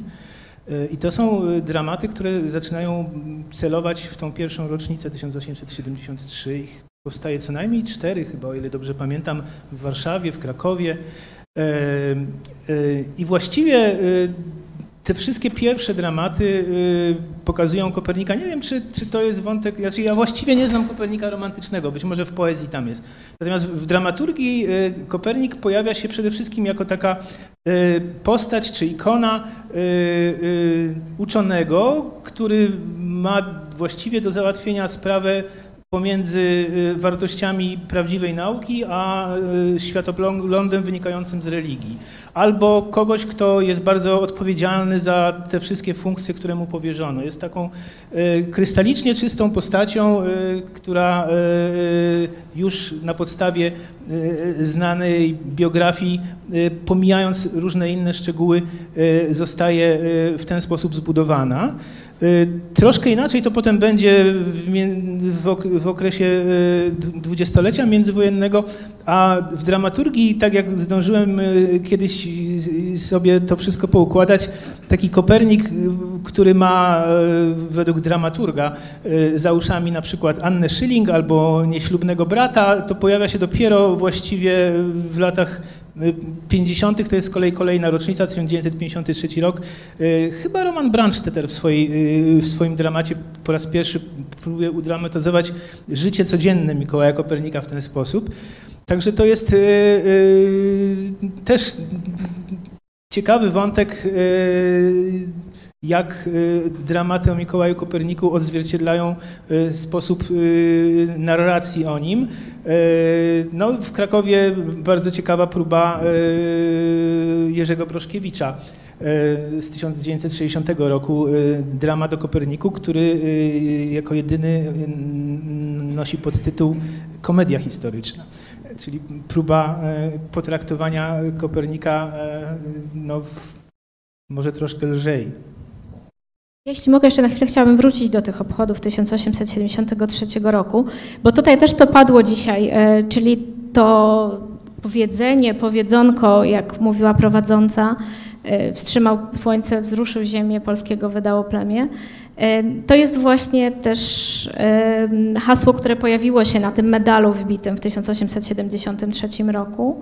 I to są dramaty, które zaczynają celować w tą pierwszą rocznicę 1873. Ich powstaje co najmniej cztery chyba, o ile dobrze pamiętam, w Warszawie, w Krakowie. I właściwie te wszystkie pierwsze dramaty y, pokazują Kopernika. Nie wiem, czy, czy to jest wątek. Znaczy ja właściwie nie znam Kopernika romantycznego, być może w poezji tam jest. Natomiast w dramaturgii y, Kopernik pojawia się przede wszystkim jako taka y, postać czy ikona uczonego, który ma właściwie do załatwienia sprawę pomiędzy y, wartościami prawdziwej nauki, a y, światopoglądem wynikającym z religii. Albo kogoś, kto jest bardzo odpowiedzialny za te wszystkie funkcje, które mu powierzono. Jest taką y, krystalicznie czystą postacią, która już na podstawie znanej biografii, pomijając różne inne szczegóły, zostaje w ten sposób zbudowana. Y, troszkę inaczej to potem będzie w, okresie y, dwudziestolecia międzywojennego, a w dramaturgii, tak jak zdążyłem y, kiedyś sobie to wszystko poukładać, taki Kopernik, który ma według dramaturga za uszami na przykład Annę Schilling albo nieślubnego brata, to pojawia się dopiero właściwie w latach 50. to jest z kolei kolejna rocznica, 1953 rok. Chyba Roman Brandstetter w, swojej, w swoim dramacie po raz pierwszy próbuje udramatyzować życie codzienne Mikołaja Kopernika w ten sposób. Także to jest też ciekawy wątek jak y, dramaty o Mikołaju Koperniku odzwierciedlają y, sposób y, narracji o nim. No, w Krakowie bardzo ciekawa próba Jerzego Broszkiewicza z 1960 roku, dramat o Koperniku, który jako jedyny nosi podtytuł Komedia historyczna czyli próba potraktowania Kopernika no, może troszkę lżej. Jeśli mogę, jeszcze na chwilę chciałabym wrócić do tych obchodów 1873 roku, bo tutaj też to padło dzisiaj, e, czyli to powiedzenie, powiedzonko, jak mówiła prowadząca, e, wstrzymał słońce, wzruszył ziemię, polskiego wydało plemię. E, to jest właśnie też hasło, które pojawiło się na tym medalu wbitym w 1873 roku.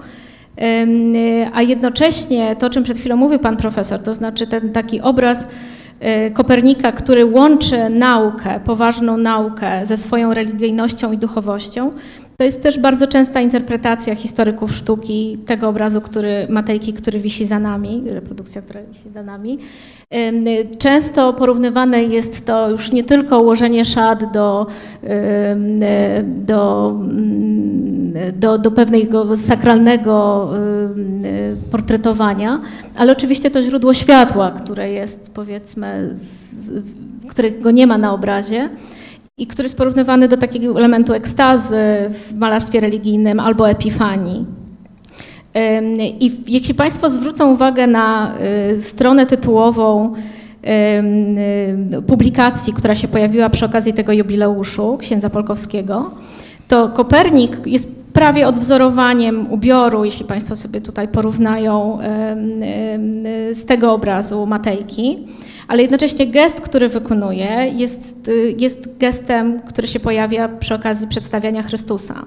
A jednocześnie to, o czym przed chwilą mówił pan profesor, to znaczy ten taki obraz Kopernika, który łączy naukę, poważną naukę ze swoją religijnością i duchowością, to jest też bardzo częsta interpretacja historyków sztuki tego obrazu, który, Matejki, który wisi za nami, reprodukcja, która wisi za nami. Często porównywane jest to już nie tylko ułożenie szat do, do, do, do pewnego sakralnego portretowania, ale oczywiście to źródło światła, które jest powiedzmy, z, którego nie ma na obrazie i który jest porównywany do takiego elementu ekstazy w malarstwie religijnym albo epifanii. I jeśli Państwo zwrócą uwagę na y, stronę tytułową y, publikacji, która się pojawiła przy okazji tego jubileuszu księdza Polkowskiego, to Kopernik jest prawie odwzorowaniem ubioru, jeśli Państwo sobie tutaj porównają z tego obrazu Matejki ale jednocześnie gest, który wykonuje, jest, y, jest gestem, który się pojawia przy okazji przedstawiania Chrystusa.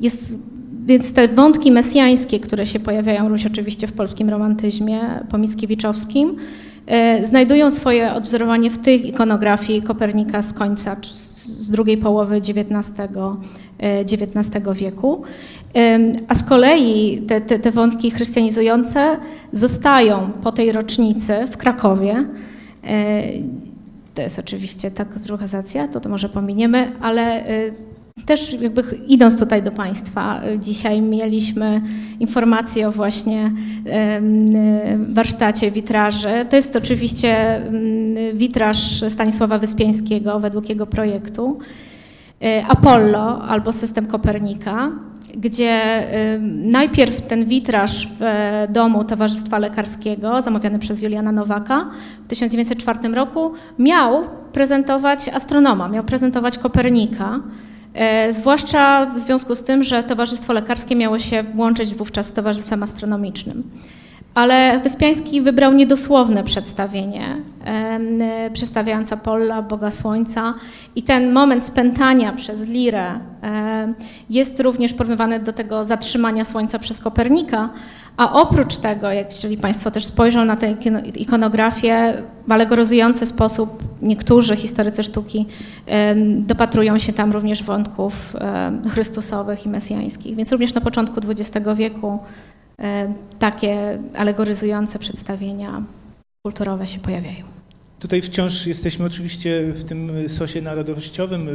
Jest, więc te wątki mesjańskie, które się pojawiają również oczywiście w polskim romantyzmie po Mickiewiczowskim, y, znajdują swoje odwzorowanie w tej ikonografii Kopernika z końca, z drugiej połowy XIX, XIX y, wieku. A z kolei te, te, te wątki chrystianizujące zostają po tej rocznicy w Krakowie. E, to jest oczywiście tak drugazacja, to to może pominiemy, ale e, też jakby idąc tutaj do Państwa, e, dzisiaj mieliśmy informacje o właśnie warsztacie witraży. To jest oczywiście mm, witraż Stanisława Wyspiańskiego według jego projektu. Apollo albo system Kopernika gdzie najpierw ten witraż w domu Towarzystwa Lekarskiego, zamawiany przez Juliana Nowaka w 1904 roku, miał prezentować astronoma, miał prezentować Kopernika. E, zwłaszcza w związku z tym, że Towarzystwo Lekarskie miało się łączyć wówczas z Towarzystwem Astronomicznym. Ale Wyspiański wybrał niedosłowne przedstawienie, przedstawiając Apolla, Boga Słońca i ten moment spętania przez Lirę jest również porównywany do tego zatrzymania Słońca przez Kopernika, a oprócz tego, jak jeżeli Państwo też spojrzą na tę ikonografię, w alegoryzujący sposób niektórzy historycy sztuki dopatrują się tam również wątków chrystusowych i mesjańskich. Więc również na początku XX wieku takie alegoryzujące przedstawienia kulturowe się pojawiają. Tutaj wciąż jesteśmy oczywiście w tym sosie narodowościowym.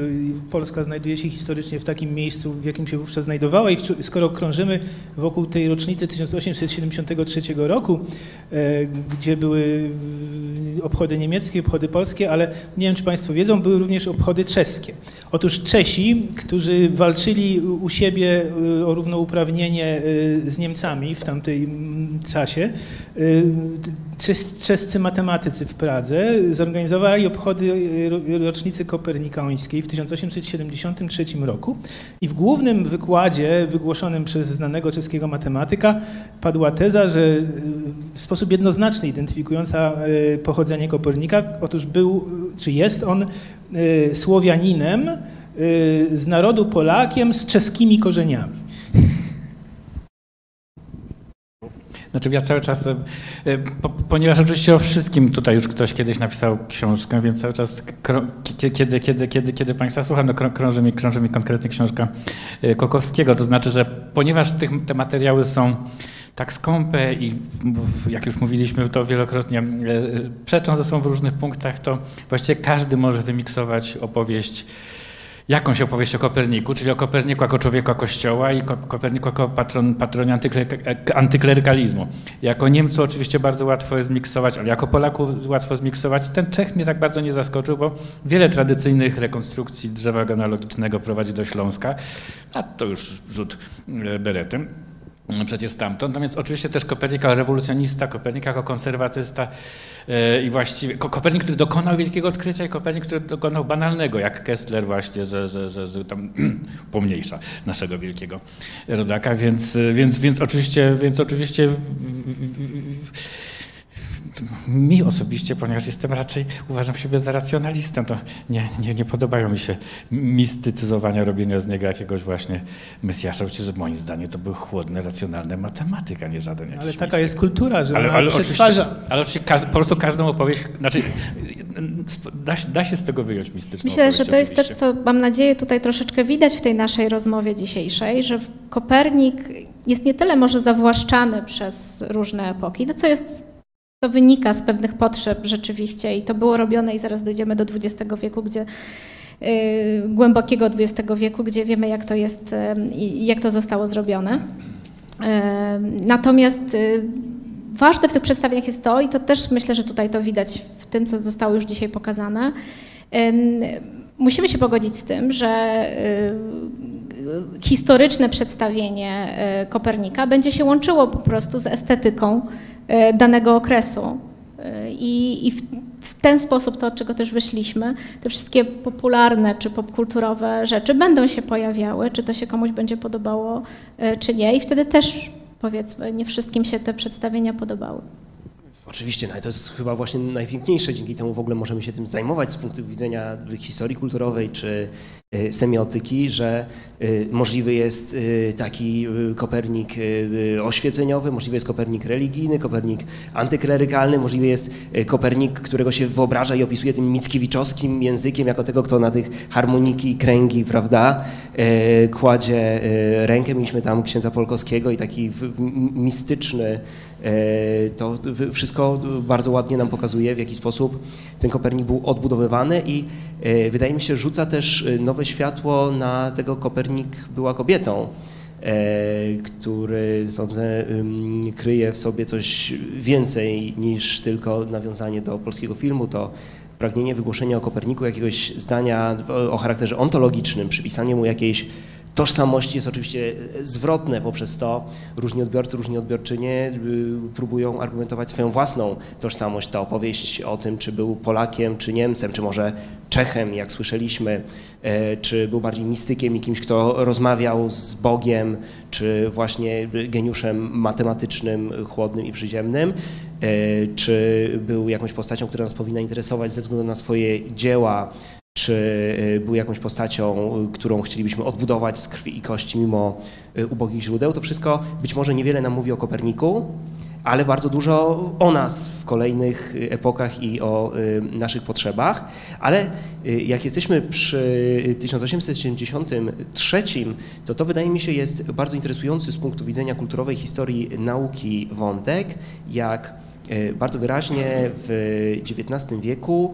Polska znajduje się historycznie w takim miejscu, w jakim się wówczas znajdowała i skoro krążymy wokół tej rocznicy 1873 roku, e, gdzie były obchody niemieckie, obchody polskie, ale nie wiem, czy Państwo wiedzą, były również obchody czeskie. Otóż Czesi, którzy walczyli u siebie e, o równouprawnienie e, z Niemcami w tamtym czasie, czescy matematycy w Pradze zorganizowali obchody rocznicy kopernikańskiej w 1873 roku i w głównym wykładzie wygłoszonym przez znanego czeskiego matematyka padła teza, że w sposób jednoznaczny identyfikująca pochodzenie Kopernika, otóż był, czy jest on Słowianinem z narodu Polakiem z czeskimi korzeniami. Znaczy ja cały czas, e, po, ponieważ oczywiście o wszystkim tutaj już ktoś kiedyś napisał książkę, więc cały czas kiedy, kiedy, kiedy, kiedy Państwa słucham, no krąży mi, krąży mi konkretnie książka e, Kokowskiego, to znaczy, że ponieważ tych, te materiały są tak skąpe i jak już mówiliśmy to wielokrotnie, e, przeczą ze sobą w różnych punktach, to właściwie każdy może wymiksować opowieść jakąś opowieść o Koperniku, czyli o Koperniku jako człowieka Kościoła i Koperniku jako patron, patronie antyklerykalizmu. Jako Niemcu oczywiście bardzo łatwo jest zmiksować, ale jako Polaku łatwo zmiksować. Ten Czech mnie tak bardzo nie zaskoczył, bo wiele tradycyjnych rekonstrukcji drzewa genealogicznego prowadzi do Śląska, a to już rzut e, beretem. No przecież stamtąd. Więc oczywiście też Kopernika rewolucjonista, Kopernika jako konserwatysta yy, i właściwie Kopernik, który dokonał wielkiego odkrycia i Kopernik, który dokonał banalnego, jak Kessler właśnie, że, że, że, że tam [CLEARS THROAT] pomniejsza naszego wielkiego rodaka, więc, więc, więc oczywiście, więc oczywiście mi osobiście, ponieważ jestem raczej, uważam siebie za racjonalistę, to nie, nie, nie podobają mi się mistycyzowania, robienia z niego jakiegoś właśnie Mesjasza, chociaż moim zdaniem to był chłodny, racjonalny matematyk, a nie żaden jakiś Ale taka mistyk. jest kultura, że ale, ale, ale przetwarza. Oczywiście, ale oczywiście każdy, po prostu każdą opowieść, znaczy da, da się z tego wyjąć mistyczną Myślę, opowieść, że to jest oczywiście. też, co mam nadzieję tutaj troszeczkę widać w tej naszej rozmowie dzisiejszej, że Kopernik jest nie tyle może zawłaszczany przez różne epoki, to co jest to wynika z pewnych potrzeb rzeczywiście i to było robione i zaraz dojdziemy do XX wieku, gdzie yy, głębokiego XX wieku, gdzie wiemy jak to jest i jak to zostało zrobione. Yy, natomiast ważne w tych przedstawieniach jest to, i to też myślę, że tutaj to widać w tym, co zostało już dzisiaj pokazane, musimy się pogodzić z tym, że historyczne przedstawienie Kopernika będzie się łączyło po prostu z estetyką danego okresu. E, I, i w, w, ten sposób, to od czego też wyszliśmy, te wszystkie popularne czy popkulturowe rzeczy będą się pojawiały, czy to się komuś będzie podobało, e, czy nie. I wtedy też, powiedzmy, nie wszystkim się te przedstawienia podobały. Oczywiście, no, to jest chyba właśnie najpiękniejsze, dzięki temu w ogóle możemy się tym zajmować z punktu widzenia historii kulturowej czy e, semiotyki, że e, możliwy jest e, taki Kopernik oświeceniowy, możliwy jest Kopernik religijny, Kopernik antyklerykalny, możliwy jest Kopernik, którego się wyobraża i opisuje tym mickiewiczowskim językiem, jako tego, kto na tych harmoniki, kręgi, prawda, kładzie rękę. Mieliśmy tam księdza Polkowskiego i taki mistyczny to wszystko bardzo ładnie nam pokazuje, w jaki sposób ten Kopernik był odbudowywany i e, wydaje mi się, rzuca też e, nowe światło na tego Kopernik była kobietą, który sądzę kryje w sobie coś więcej niż tylko nawiązanie do polskiego filmu. To pragnienie wygłoszenia o Koperniku jakiegoś zdania o charakterze ontologicznym, przypisanie mu jakiejś tożsamości jest oczywiście zwrotne poprzez to. Różni odbiorcy, różni odbiorczynie y, próbują argumentować swoją własną tożsamość. Ta opowieść o tym, czy był Polakiem, czy Niemcem, czy może Czechem, jak słyszeliśmy, e, czy był bardziej mistykiem i kimś, kto rozmawiał z Bogiem, czy właśnie geniuszem matematycznym, chłodnym i przyziemnym, e, czy był jakąś postacią, która nas powinna interesować ze względu na swoje dzieła, czy y, był jakąś postacią, y, którą chcielibyśmy odbudować z krwi i kości mimo y, ubogich źródeł. To wszystko być może niewiele nam mówi o Koperniku, ale bardzo dużo o nas w kolejnych epokach i o naszych potrzebach. Ale jak jesteśmy przy 1873, to to wydaje mi się jest bardzo interesujący z punktu widzenia kulturowej historii nauki wątek, jak bardzo wyraźnie w XIX wieku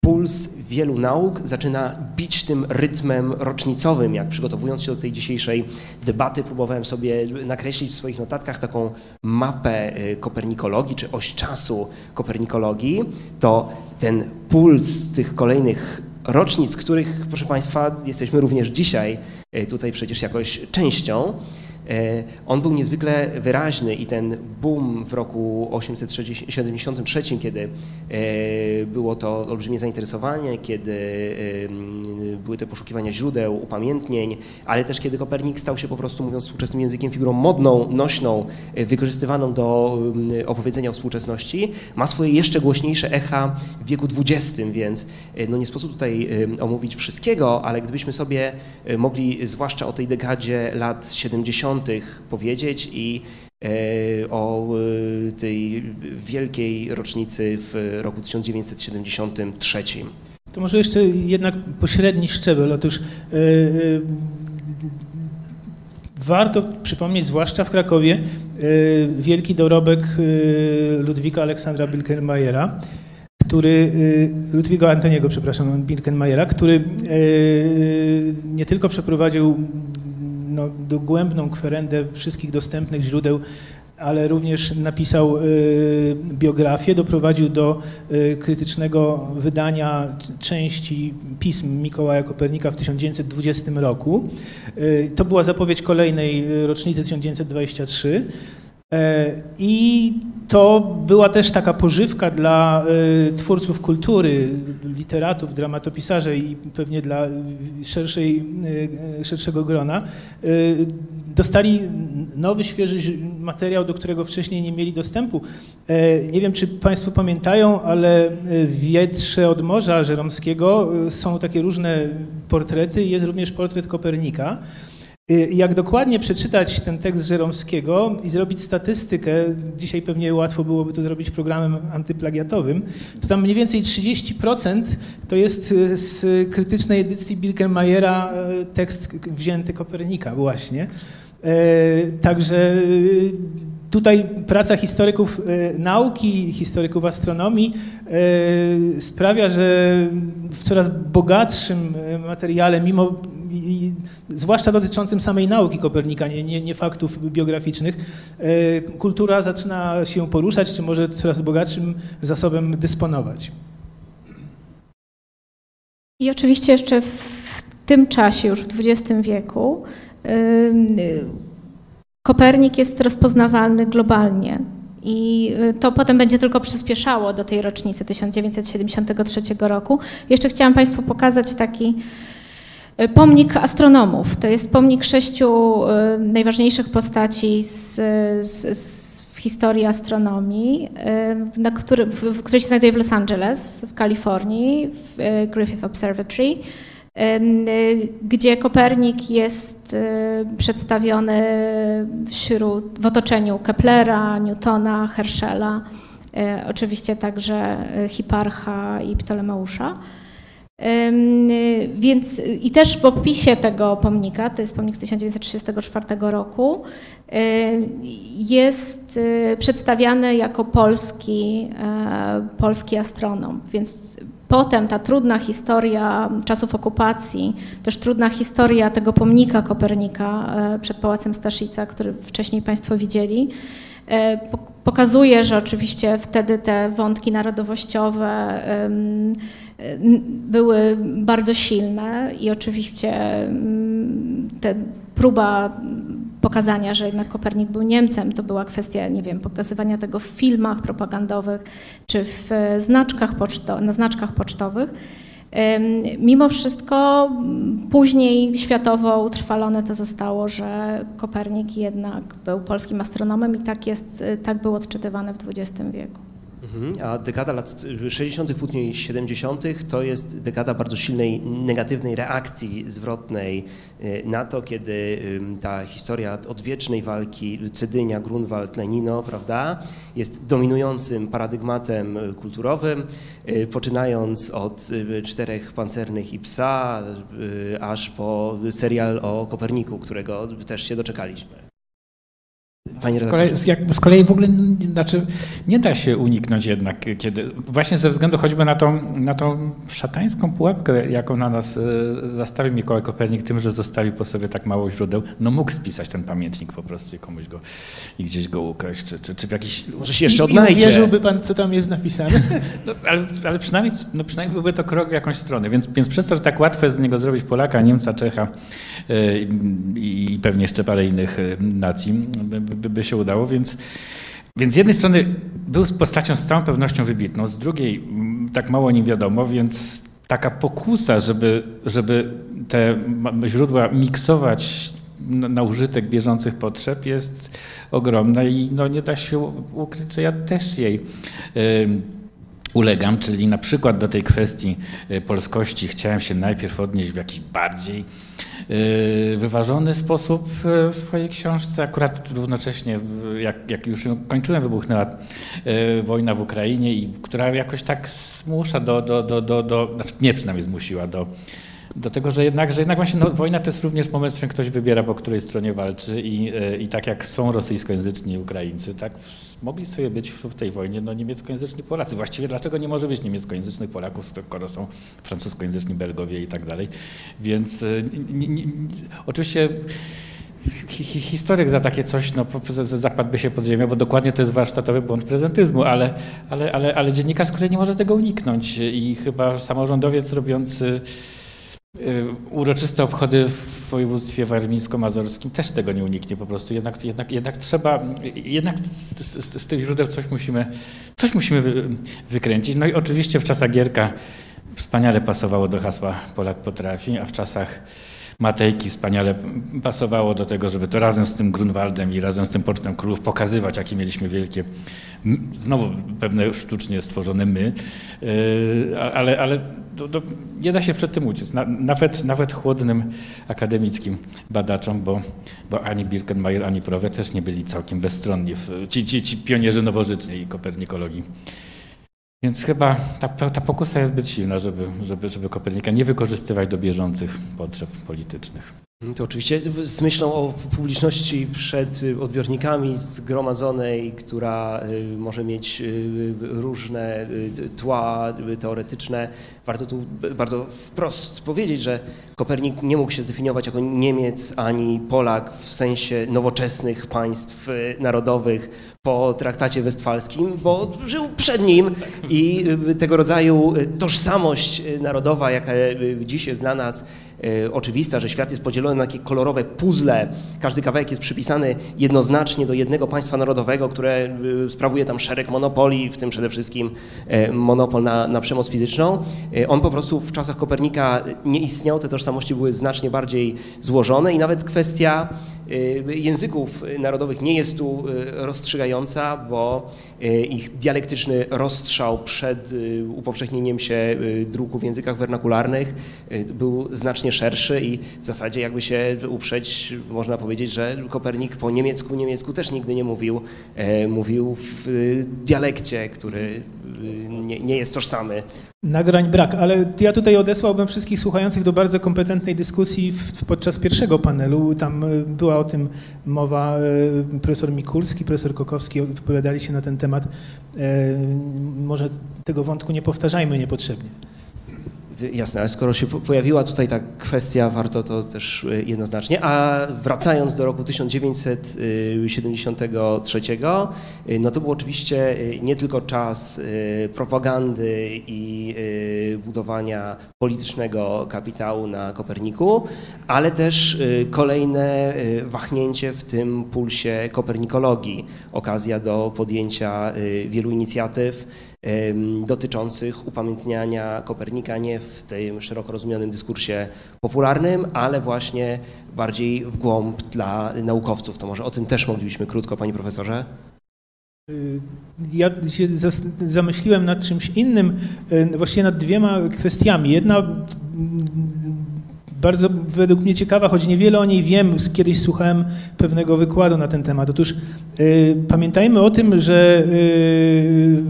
puls wielu nauk zaczyna bić tym rytmem rocznicowym. Jak przygotowując się do tej dzisiejszej debaty, próbowałem sobie nakreślić w swoich notatkach taką mapę y, kopernikologii, czy oś czasu kopernikologii, to ten puls tych kolejnych rocznic, których, proszę Państwa, jesteśmy również dzisiaj y, tutaj przecież jakoś częścią, on był niezwykle wyraźny i ten boom w roku 873, kiedy e, było to olbrzymie zainteresowanie, kiedy były te poszukiwania źródeł, upamiętnień, ale też kiedy Kopernik stał się po prostu, mówiąc współczesnym językiem, figurą modną, nośną, e, wykorzystywaną do opowiedzenia o współczesności, ma swoje jeszcze głośniejsze echa w wieku XX, więc no nie sposób tutaj omówić wszystkiego, ale gdybyśmy sobie mogli, zwłaszcza o tej dekadzie lat 70., powiedzieć i e, o e, tej wielkiej rocznicy w roku 1973. To może jeszcze jednak pośredni szczebel. Otóż yy, warto przypomnieć, zwłaszcza w Krakowie, yy, wielki dorobek Ludwika Aleksandra Bilkenmajera, który, Ludwiga Antoniego, przepraszam, Birkenmajera, który nie tylko przeprowadził no, dogłębną kwerendę wszystkich dostępnych źródeł ale również napisał y, biografię, doprowadził do y, krytycznego wydania części pism Mikołaja Kopernika w 1920 roku. Y, to była zapowiedź kolejnej rocznicy 1923. E, I to była też taka pożywka dla twórców kultury, literatów, dramatopisarzy i pewnie dla szerszej, szerszego grona dostali nowy, świeży materiał, do którego wcześniej nie mieli dostępu. E, nie wiem, czy Państwo pamiętają, ale w Wietrze od Morza Żeromskiego e, są takie różne portrety. Jest również portret Kopernika. E, jak dokładnie przeczytać ten tekst Żeromskiego i zrobić statystykę, dzisiaj pewnie łatwo byłoby to zrobić programem antyplagiatowym, to tam mniej więcej 30% to jest z krytycznej edycji Bilkenmajera tekst wzięty Kopernika właśnie. E, także tutaj praca historyków nauki, historyków astronomii sprawia, że w coraz bogatszym materiale, mimo zwłaszcza dotyczącym samej nauki Kopernika, nie, nie, nie, faktów biograficznych, kultura zaczyna się poruszać, czy może coraz bogatszym zasobem dysponować. I oczywiście jeszcze w tym czasie, już w XX wieku, Kopernik jest rozpoznawalny globalnie. I y, to potem będzie tylko przyspieszało do tej rocznicy 1973 roku. Jeszcze chciałam Państwu pokazać taki pomnik astronomów. To jest pomnik sześciu y, najważniejszych postaci z, z, z historii astronomii, na który, w, który się znajduje w Los Angeles, w Kalifornii, w Griffith Observatory. Gdzie Kopernik jest przedstawiony wśród, w otoczeniu Keplera, Newtona, Herschela, oczywiście także Hiparcha i Ptolemeusza. Więc i też w opisie tego pomnika, to jest pomnik z 1934 roku, jest przedstawiany jako polski, e, polski astronom. Więc Potem ta trudna historia czasów okupacji, też trudna historia tego pomnika Kopernika e, przed Pałacem Staszica, który wcześniej Państwo widzieli, e, pokazuje, że oczywiście wtedy te wątki narodowościowe były bardzo silne i oczywiście te próba pokazania, że jednak Kopernik był Niemcem, to była kwestia, nie wiem, pokazywania tego w filmach propagandowych czy w znaczkach poczto, na znaczkach pocztowych. Mimo wszystko później światowo utrwalone to zostało, że Kopernik jednak był polskim astronomem i tak, jest, tak był odczytywany w XX wieku. Mhm. A dekada lat 60., później 70. to jest dekada bardzo silnej negatywnej reakcji zwrotnej y, na to, kiedy ta historia odwiecznej walki Cedynia, Grunwald, Lenino, prawda, jest dominującym paradygmatem kulturowym, y, poczynając od y, czterech pancernych i psa, aż po serial o Koperniku, którego też się doczekaliśmy. Panie z, kolei, z kolei w ogóle znaczy, nie da się uniknąć jednak, kiedy właśnie ze względu choćby na tą, na tą szatańską pułapkę, jaką na nas e, zastawił Mikołaj Kopernik tym, że zostawi po sobie tak mało źródeł, no mógł spisać ten pamiętnik po prostu i komuś go i gdzieś go ukraść, czy, czy, czy w jakiś... Może się jeszcze odnajdzie. I wierzyłby pan, co tam jest napisane? [LAUGHS] No, ale, ale przynajmniej, no, przynajmniej byłby to krok w jakąś stronę, więc, więc przez to, że tak łatwo jest z niego zrobić Polaka, Niemca, Czecha yy, i pewnie jeszcze parę innych nacji, by, by się udało, więc, więc z jednej strony był z postacią z całą pewnością wybitną, z drugiej mm, tak mało nie wiadomo, więc taka pokusa, żeby, żeby te źródła miksować na, użytek bieżących potrzeb jest ogromna i no nie da się ukryć, że ja też jej ulegam, czyli na przykład do tej kwestii y, polskości chciałem się najpierw odnieść w jakiś bardziej wyważony sposób y, w swojej książce. Akurat równocześnie, jak, jak już kończyłem, wybuchnęła wojna w Ukrainie, i która jakoś tak zmusza do, do, do, do, do znaczy mnie przynajmniej zmusiła do do tego, że jednak, że jednak właśnie no, wojna to jest również moment, w którym ktoś wybiera, po której stronie walczy i, e, i tak jak są rosyjskojęzyczni Ukraińcy, tak mogli sobie być w tej wojnie no, niemieckojęzyczni Polacy. Właściwie dlaczego nie może być niemieckojęzycznych Polaków, skoro są francuskojęzyczni Belgowie i tak dalej. Więc e, oczywiście historyk za takie coś no, zapadłby się pod ziemię, bo dokładnie to jest warsztatowy błąd prezentyzmu, ale, ale, ale, ale dziennikarz z kolei nie może tego uniknąć i chyba samorządowiec robiący uroczyste obchody w województwie warmińsko-mazurskim też tego nie uniknie po prostu. Jednak, jednak, jednak trzeba, jednak z, z, z tych źródeł coś musimy, coś musimy wy, wykręcić. No i oczywiście w czasach Gierka wspaniale pasowało do hasła Polak potrafi, a w czasach Matejki wspaniale pasowało do tego, żeby to razem z tym Grunwaldem i razem z tym Pocztem Królów pokazywać, jakie mieliśmy wielkie, znowu pewne sztucznie stworzone my, yy, ale, ale do, do, nie da się przed tym uciec, nawet, nawet chłodnym akademickim badaczom, bo, bo ani Birkenmeier, ani Prowe też nie byli całkiem bezstronni, ci, ci, ci pionierzy nowożytnej kopernikologii. Więc chyba ta, ta pokusa jest zbyt silna, żeby, żeby, żeby Kopernika nie wykorzystywać do bieżących potrzeb politycznych. To oczywiście z myślą o publiczności przed odbiornikami zgromadzonej, która y, może mieć y, różne y, tła teoretyczne, warto tu bardzo wprost powiedzieć, że Kopernik nie mógł się zdefiniować jako Niemiec ani Polak w sensie nowoczesnych państw narodowych po traktacie westfalskim, bo żył przed nim i tego rodzaju tożsamość narodowa, jaka dziś jest dla nas oczywista, że świat jest podzielony na takie kolorowe puzzle. Każdy kawałek jest przypisany jednoznacznie do jednego państwa narodowego, które e, sprawuje tam szereg monopolii, w tym przede wszystkim e, monopol na, na przemoc fizyczną. On po prostu w czasach Kopernika nie istniał, te tożsamości były znacznie bardziej złożone i nawet kwestia języków narodowych nie jest tu rozstrzygająca, bo ich dialektyczny rozstrzał przed upowszechnieniem się druku w językach wernakularnych był znacznie znacznie szerszy i w zasadzie jakby się uprzeć, można powiedzieć, że Kopernik po niemiecku, niemiecku też nigdy nie mówił, e, mówił w dialekcie, który e, nie, nie jest tożsamy. Nagrań brak, ale ja tutaj odesłałbym wszystkich słuchających do bardzo kompetentnej dyskusji podczas pierwszego panelu. Tam e, była o tym mowa, profesor Mikulski, profesor Kokowski wypowiadali się na ten temat. Może tego wątku nie powtarzajmy niepotrzebnie. Jasne, ale skoro się pojawiła tutaj ta kwestia, warto to też e, jednoznacznie. A wracając do roku 1973, e, no to był oczywiście e, nie tylko czas propagandy i budowania politycznego kapitału na Koperniku, ale też kolejne wahnięcie w tym pulsie kopernikologii, okazja do podjęcia wielu inicjatyw dotyczących upamiętniania Kopernika nie w tym szeroko rozumianym dyskursie popularnym, ale właśnie bardziej w głąb dla naukowców. To może o tym też moglibyśmy krótko, panie profesorze? Y, ja się zamyśliłem nad czymś innym, y, właściwie nad dwiema kwestiami. Jedna bardzo według mnie ciekawa, choć niewiele o niej wiem, kiedyś słuchałem pewnego wykładu na ten temat. Otóż y, pamiętajmy o tym, że y,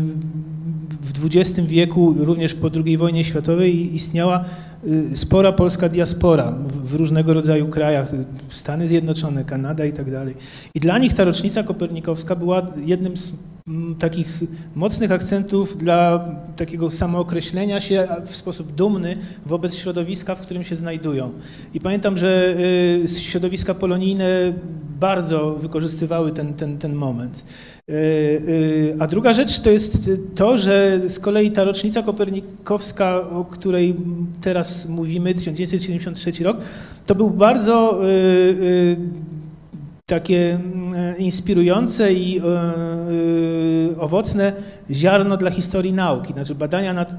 XX wieku, również po II wojnie światowej, istniała y, spora polska diaspora w różnego rodzaju krajach, Stany Zjednoczone, Kanada i tak dalej. I dla nich ta rocznica kopernikowska była jednym z mm, takich mocnych akcentów dla takiego samookreślenia się w sposób dumny wobec środowiska, w którym się znajdują. I pamiętam, że y, środowiska polonijne bardzo wykorzystywały ten, ten, ten moment. E, e, a druga rzecz to jest to, że z kolei ta rocznica kopernikowska, o której teraz mówimy, 1973 rok, to był bardzo e, takie mm, inspirujące i e, e, owocne ziarno dla historii nauki. Znaczy badania nad,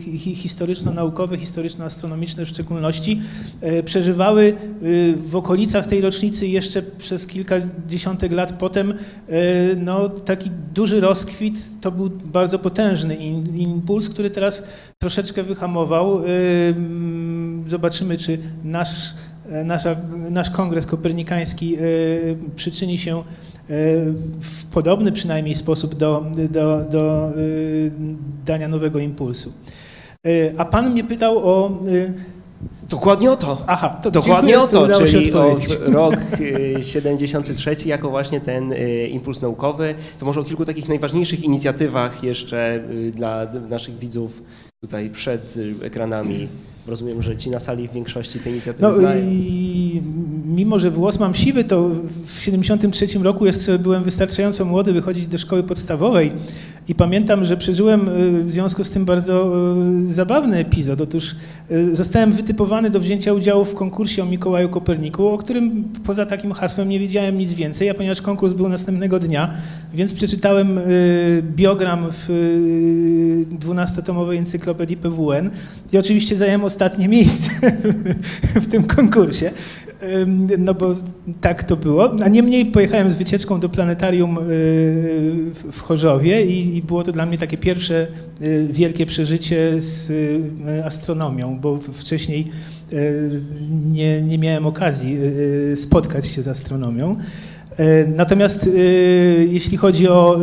hi- historyczno-naukowe, historyczno-astronomiczne w szczególności e, przeżywały w okolicach tej rocznicy jeszcze przez kilka dziesiątek lat potem e, no, taki duży rozkwit. To był bardzo potężny impuls, który teraz troszeczkę wyhamował. E, Zobaczymy, czy nasz, e, nasza, nasz kongres kopernikański e, przyczyni się e, w podobny przynajmniej sposób do, do, do e, dania nowego impulsu. E, A pan mnie pytał o. e, Dokładnie o to. Aha, to Dokładnie dziękuję, o to, czyli o rok y, 73 jako właśnie ten impuls naukowy. To może o kilku takich najważniejszych inicjatywach jeszcze dla naszych widzów tutaj przed y, ekranami. Rozumiem, że ci na sali w większości te inicjatywy No znają. i mimo, że włos mam siwy, to w 73 roku jeszcze byłem wystarczająco młody wychodzić do szkoły podstawowej i pamiętam, że przeżyłem y, w związku z tym bardzo y, zabawny epizod. Otóż y, zostałem wytypowany do wzięcia udziału w konkursie o Mikołaju Koperniku, o którym poza takim hasłem nie wiedziałem nic więcej, a ponieważ konkurs był następnego dnia, więc przeczytałem biogram w y, 12-tomowej encyklopedii PWN i oczywiście zająłem ostatnie [LAUGHS] miejsce w tym konkursie. No bo tak to było. A niemniej pojechałem z wycieczką do planetarium y, w- Chorzowie i było to dla mnie takie pierwsze y, wielkie przeżycie z y, astronomią, bo wcześniej nie, nie miałem okazji spotkać się z astronomią. E, Natomiast e, jeśli chodzi o e,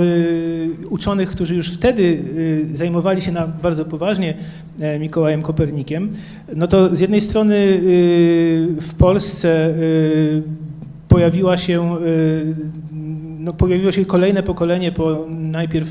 uczonych, którzy już wtedy zajmowali się na bardzo poważnie Mikołajem Kopernikiem, no to z jednej strony w Polsce pojawiła się, no pojawiło się kolejne pokolenie po najpierw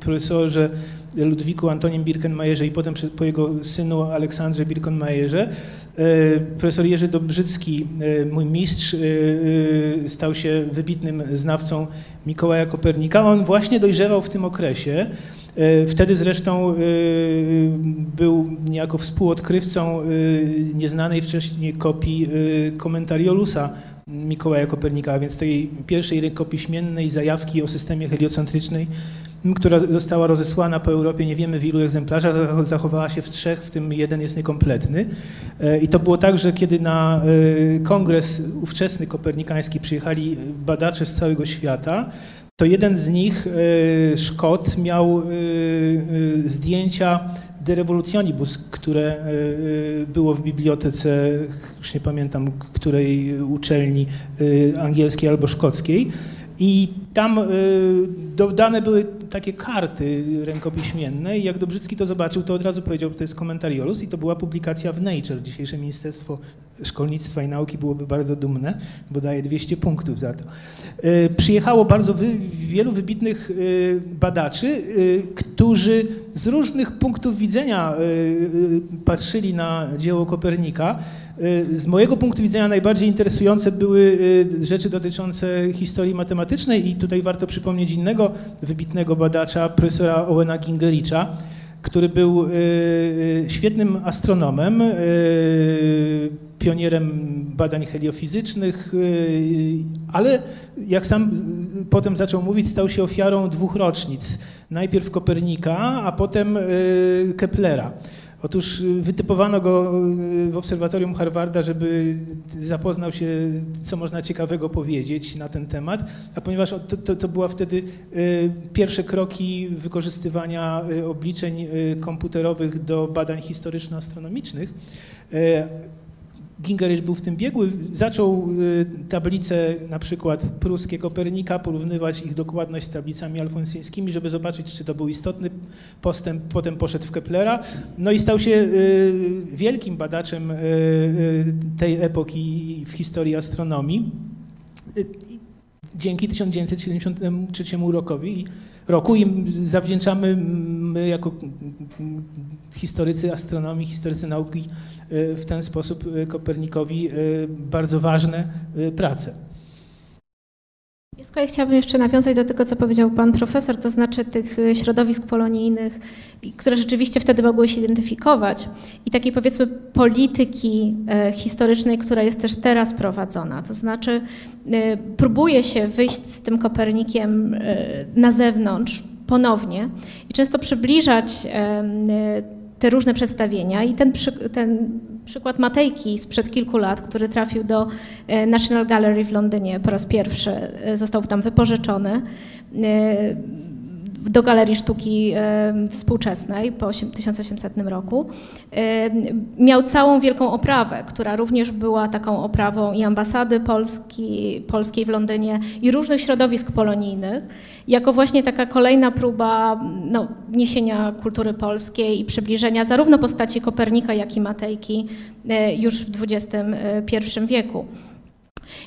profesorze Ludwiku Antonim Birkenmajerze i potem po jego synu Aleksandrze Birkenmajerze. E, Profesor Jerzy Dobrzycki, e, mój mistrz, e, stał się wybitnym znawcą Mikołaja Kopernika. On właśnie dojrzewał w tym okresie. Wtedy zresztą był niejako współodkrywcą nieznanej wcześniej kopii komentariolusa Mikołaja Kopernika, a więc tej pierwszej rękopiśmiennej zajawki o systemie heliocentrycznej, która została rozesłana po Europie, nie wiemy w ilu egzemplarzach, zach- zachowała się w trzech, w tym jeden jest niekompletny. E, I to było tak, że kiedy na e, kongres ówczesny kopernikański przyjechali badacze z całego świata, to jeden z nich, e, Szkot, miał zdjęcia De Revolutionibus, które było w bibliotece, już nie pamiętam, której uczelni angielskiej albo szkockiej. I tam e, dodane były takie karty rękopiśmienne i jak Dobrzycki to zobaczył, to od razu powiedział, że to jest komentariolus i to była publikacja w Nature. Dzisiejsze Ministerstwo Szkolnictwa i Nauki byłoby bardzo dumne, bo daje 200 punktów za to. E, Przyjechało bardzo wy, wielu wybitnych e, badaczy, e, którzy z różnych punktów widzenia e, e, patrzyli na dzieło Kopernika. E, Z mojego punktu widzenia najbardziej interesujące były e, rzeczy dotyczące historii matematycznej i tutaj warto przypomnieć innego wybitnego badacza, profesora Owena Gingericha, który był e, świetnym astronomem, pionierem badań heliofizycznych, ale jak sam potem zaczął mówić, stał się ofiarą dwóch rocznic. Najpierw Kopernika, a potem Keplera. Otóż y, wytypowano go y, w obserwatorium Harvarda, żeby zapoznał się, co można ciekawego powiedzieć na ten temat, a ponieważ to, to, to była wtedy y, pierwsze kroki wykorzystywania obliczeń komputerowych do badań historyczno-astronomicznych, Gingerich był w tym biegły, zaczął y, tablice na przykład pruskie Kopernika, porównywać ich dokładność z tablicami alfonsyńskimi, żeby zobaczyć, czy to był istotny postęp. Potem poszedł w Keplera, no i stał się y, wielkim badaczem y, tej epoki w historii astronomii. Dzięki 1973 rokowi, roku im zawdzięczamy my jako historycy astronomii, historycy nauki y, w ten sposób y, Kopernikowi y, bardzo ważne prace. Ja z kolei chciałabym jeszcze nawiązać do tego, co powiedział pan profesor, to znaczy tych y, środowisk polonijnych, które rzeczywiście wtedy mogły się identyfikować i takiej powiedzmy polityki e, historycznej, która jest też teraz prowadzona. To znaczy e, próbuje się wyjść z tym Kopernikiem e, na zewnątrz ponownie i często przybliżać te różne przedstawienia i ten, przy, ten przykład Matejki sprzed kilku lat, który trafił do e, National Gallery w Londynie po raz pierwszy, e, został tam wypożyczony. E, do Galerii Sztuki e, Współczesnej po osiem- 1800 roku. E, Miał całą wielką oprawę, która również była taką oprawą i ambasady Polski, polskiej w Londynie i różnych środowisk polonijnych, jako właśnie taka kolejna próba no, niesienia kultury polskiej i przybliżenia zarówno postaci Kopernika, jak i Matejki e, już w XXI wieku.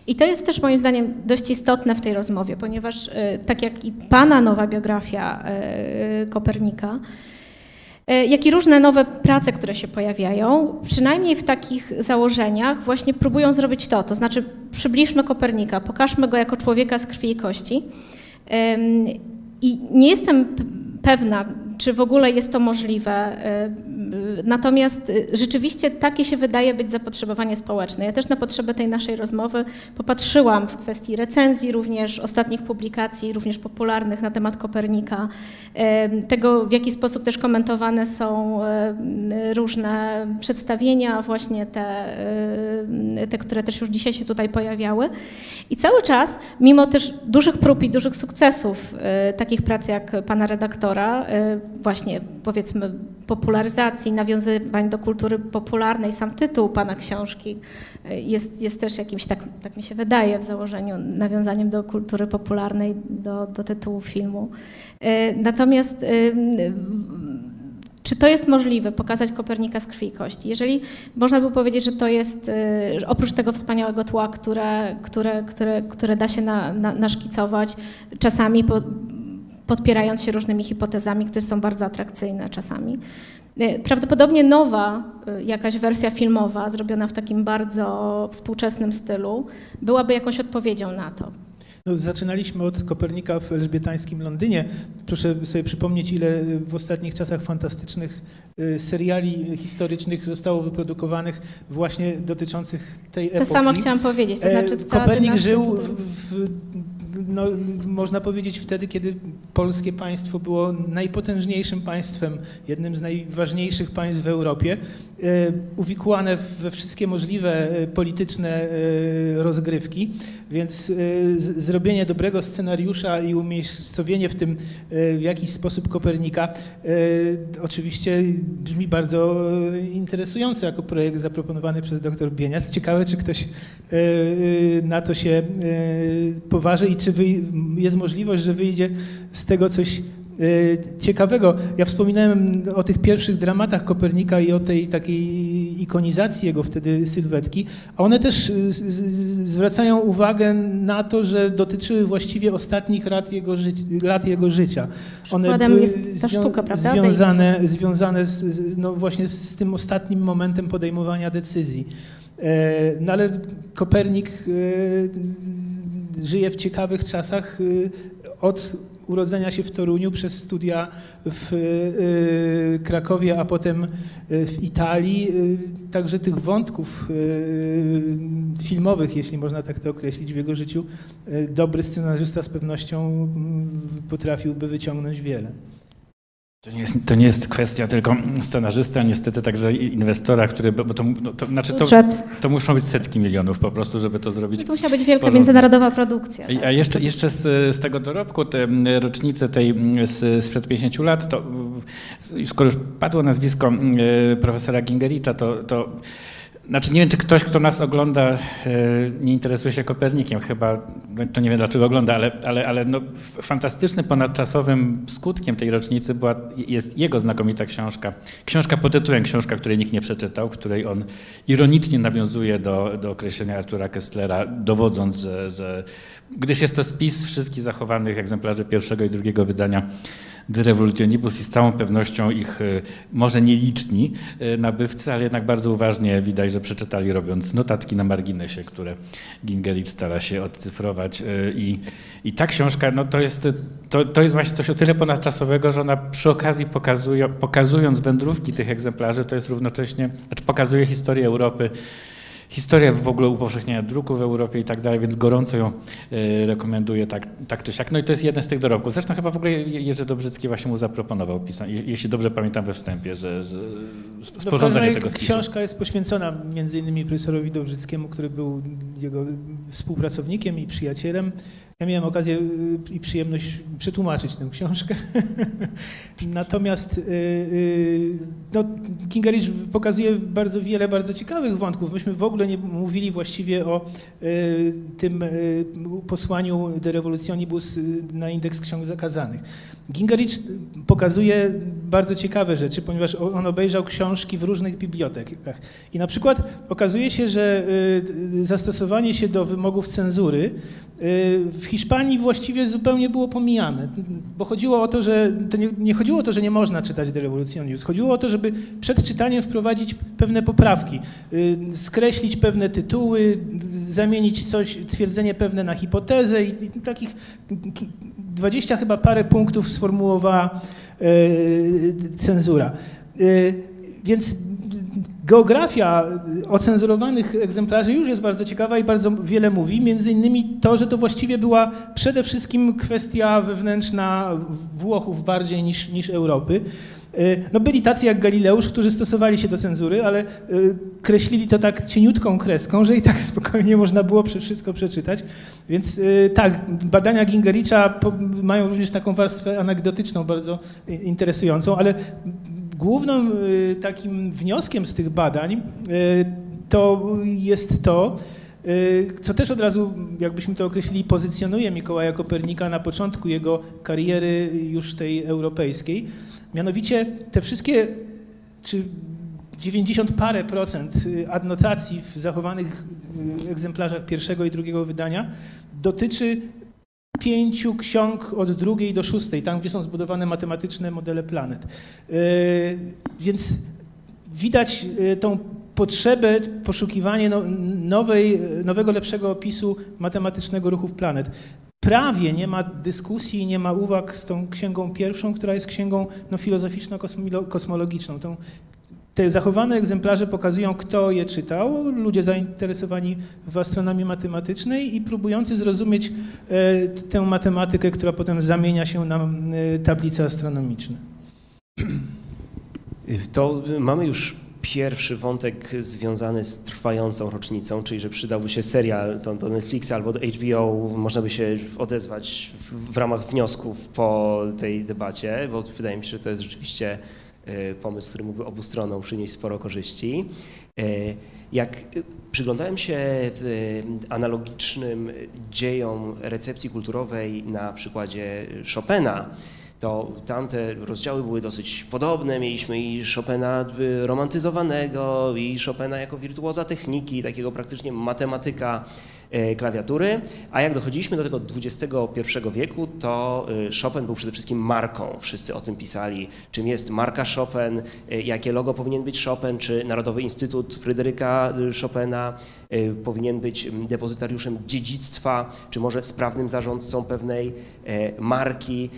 I to jest też moim zdaniem dość istotne w tej rozmowie, ponieważ e, tak jak i Pana nowa biografia e, Kopernika, e, jak i różne nowe prace, które się pojawiają, przynajmniej w takich założeniach właśnie próbują zrobić to, to znaczy przybliżmy Kopernika, pokażmy go jako człowieka z krwi i kości. I nie jestem pewna, czy w ogóle jest to możliwe. e, Natomiast e, rzeczywiście takie się wydaje być zapotrzebowanie społeczne. Ja też na potrzeby tej naszej rozmowy popatrzyłam w kwestii recenzji również, ostatnich publikacji, również popularnych na temat Kopernika, tego w jaki sposób też komentowane są różne przedstawienia, właśnie te, te, które też już dzisiaj się tutaj pojawiały. I cały czas, mimo też dużych prób i dużych sukcesów, takich prac jak pana redaktora, właśnie powiedzmy popularyzacji, nawiązywań do kultury popularnej, sam tytuł pana książki e, jest, jest też jakimś, tak, tak mi się wydaje, w założeniu nawiązaniem do kultury popularnej, do, do tytułu filmu. E, Natomiast e, czy to jest możliwe, pokazać Kopernika z krwi i kości? Jeżeli można by powiedzieć, że to jest, y, że oprócz tego wspaniałego tła, które, które, które, które da się na, na, naszkicować, czasami po, podpierając się różnymi hipotezami, które są bardzo atrakcyjne czasami. Y, Prawdopodobnie nowa y, jakaś wersja filmowa, zrobiona w takim bardzo współczesnym stylu, byłaby jakąś odpowiedzią na to. No, zaczynaliśmy od Kopernika w elżbietańskim Londynie. Proszę sobie przypomnieć, ile w ostatnich czasach fantastycznych seriali historycznych zostało wyprodukowanych właśnie dotyczących tej To epoki. samo chciałam powiedzieć, to znaczy E, Kopernik żył, w, w, no, można powiedzieć, wtedy, kiedy polskie państwo było najpotężniejszym państwem, jednym z najważniejszych państw w Europie, uwikłane we wszystkie możliwe e, polityczne e, rozgrywki, więc e, zrobienie dobrego scenariusza i umiejscowienie w tym e, w jakiś sposób Kopernika e, oczywiście brzmi bardzo e, interesująco jako projekt zaproponowany przez dr Bienias. Ciekawe, czy ktoś e, e, na to się e, poważy i czy jest możliwość, że wyjdzie z tego coś e, ciekawego. Ja wspominałem o tych pierwszych dramatach Kopernika i o tej takiej ikonizacji jego wtedy sylwetki, a one też z- zwracają uwagę na to, że dotyczyły właściwie ostatnich lat jego, życi- lat jego życia. One były jest ta sztuka, prawda? Związane, związane z, no właśnie z, tym ostatnim momentem podejmowania decyzji. E, No ale Kopernik e, żyje w ciekawych czasach od urodzenia się w Toruniu przez studia w e, Krakowie, a potem e, w Italii. Także tych wątków filmowych, jeśli można tak to określić, w jego życiu, dobry scenarzysta z pewnością mm, potrafiłby wyciągnąć wiele. To nie, jest, to nie jest kwestia tylko scenarzysty, a niestety także inwestora, który, bo to, no, to, znaczy to, to muszą być setki milionów po prostu, żeby to zrobić. To musiała być wielka porządnie. międzynarodowa produkcja. Tak? A jeszcze, jeszcze z, z tego dorobku, te rocznice tej z, sprzed 50 lat, to skoro już padło nazwisko mm, profesora Gingericza, to znaczy nie wiem, czy ktoś, kto nas ogląda, e, nie interesuje się Kopernikiem, chyba, no to nie wiem dlaczego ogląda, ale, ale, ale no, fantastycznym, ponadczasowym skutkiem tej rocznicy była, jest jego znakomita książka. Książka pod tytułem, książka, której nikt nie przeczytał, której on ironicznie nawiązuje do, do określenia Artura Kesslera, dowodząc, że, że gdyż jest to spis wszystkich zachowanych egzemplarzy pierwszego i drugiego wydania De Revolutionibus i z całą pewnością ich, e, może nieliczni e, nabywcy, ale jednak bardzo uważnie widać, że przeczytali robiąc notatki na marginesie, które Gingerich stara się odcyfrować. E, I, i ta książka, no to jest, to, to jest właśnie coś o tyle ponadczasowego, że ona przy okazji pokazuje, pokazując wędrówki tych egzemplarzy, to jest równocześnie, znaczy pokazuje historię Europy historię w ogóle upowszechniania druku w Europie i tak dalej, więc gorąco ją y, rekomenduję tak, tak czy siak. No i to jest jeden z tych dorobków. Zresztą chyba w ogóle Jerzy Dobrzycki właśnie mu zaproponował pisanie, jeśli dobrze pamiętam we wstępie, że, że sporządzenie no, tego spisu. Książka jest poświęcona między innymi profesorowi Dobrzyckiemu, który był jego współpracownikiem i przyjacielem. Ja miałem okazję y, i przyjemność przetłumaczyć tę książkę. [LAUGHS] Natomiast y, y, no, Kingerich pokazuje bardzo wiele bardzo ciekawych wątków. Myśmy w ogóle nie mówili właściwie o tym posłaniu De Revolutionibus na indeks ksiąg zakazanych. Gingerich pokazuje bardzo ciekawe rzeczy, ponieważ on obejrzał książki w różnych bibliotekach. I na przykład okazuje się, że zastosowanie się do wymogów cenzury w Hiszpanii właściwie zupełnie było pomijane, bo chodziło o to, że to nie, nie, chodziło o to, że nie można czytać De Revolution News. Chodziło o to, żeby przed czytaniem wprowadzić pewne poprawki, y, skreślić pewne tytuły, zamienić coś, twierdzenie pewne na hipotezę i, i takich dwadzieścia chyba parę punktów sformułowała y, cenzura. Y, więc Geografia ocenzurowanych egzemplarzy już jest bardzo ciekawa i bardzo wiele mówi. Między innymi to, że to właściwie była przede wszystkim kwestia wewnętrzna Włochów bardziej niż, niż Europy. E, no byli tacy jak Galileusz, którzy stosowali się do cenzury, ale e, kreślili to tak cieniutką kreską, że i tak [LAUGHS] spokojnie można było wszystko przeczytać. Więc tak, badania Gingericha mają również taką warstwę anegdotyczną, bardzo interesującą, ale Głównym y, takim wnioskiem z tych badań y, to jest to, y, co też od razu, jakbyśmy to określili, pozycjonuje Mikołaja Kopernika na początku jego kariery już tej europejskiej. Mianowicie te wszystkie, czy 90 parę procent adnotacji w zachowanych egzemplarzach pierwszego i drugiego wydania dotyczy pięciu ksiąg od drugiej do szóstej, tam gdzie są zbudowane matematyczne modele planet. E, więc widać e, tą potrzebę, poszukiwanie no, nowej, nowego, lepszego opisu matematycznego ruchów planet. Prawie nie ma dyskusji, nie ma uwag z tą księgą pierwszą, która jest księgą no, filozoficzno-kosmologiczną, tą te zachowane egzemplarze pokazują, kto je czytał, ludzie zainteresowani w astronomii matematycznej i próbujący zrozumieć e, tę matematykę, która potem zamienia się na e, tablice astronomiczne. To mamy już pierwszy wątek związany z trwającą rocznicą, czyli że przydałby się serial to do Netflixa albo do HBO, można by się odezwać w, w ramach wniosków po tej debacie, bo wydaje mi się, że to jest rzeczywiście pomysł, który mógłby obu stronom przynieść sporo korzyści. E, jak przyglądałem się analogicznym dziejom recepcji kulturowej na przykładzie Chopina, to tamte rozdziały były dosyć podobne. Mieliśmy i Chopina romantyzowanego, i Chopina jako wirtuoza techniki, takiego praktycznie matematyka E, klawiatury, a jak dochodziliśmy do tego XXI wieku, to e, Chopin był przede wszystkim marką. Wszyscy o tym pisali, czym jest marka Chopin, e, jakie logo powinien być Chopin, czy Narodowy Instytut Fryderyka Chopina powinien być depozytariuszem dziedzictwa, czy może sprawnym zarządcą pewnej marki.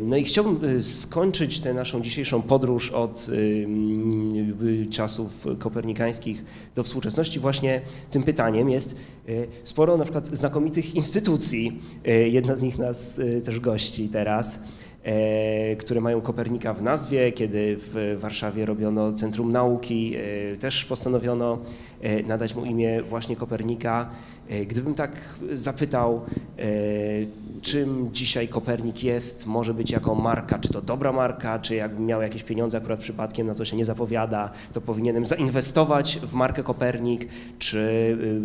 No i chciałbym skończyć tę naszą dzisiejszą podróż od czasów kopernikańskich do współczesności właśnie tym pytaniem jest, sporo na przykład znakomitych instytucji. E, jedna z nich nas e, też gości teraz, e, które mają Kopernika w nazwie. Kiedy w Warszawie robiono Centrum Nauki, też postanowiono nadać mu imię właśnie Kopernika. Gdybym tak zapytał, czym dzisiaj Kopernik jest, może być jako marka, czy to dobra marka, czy jakbym miał jakieś pieniądze akurat przypadkiem, na co się nie zapowiada, to powinienem zainwestować w markę Kopernik, czy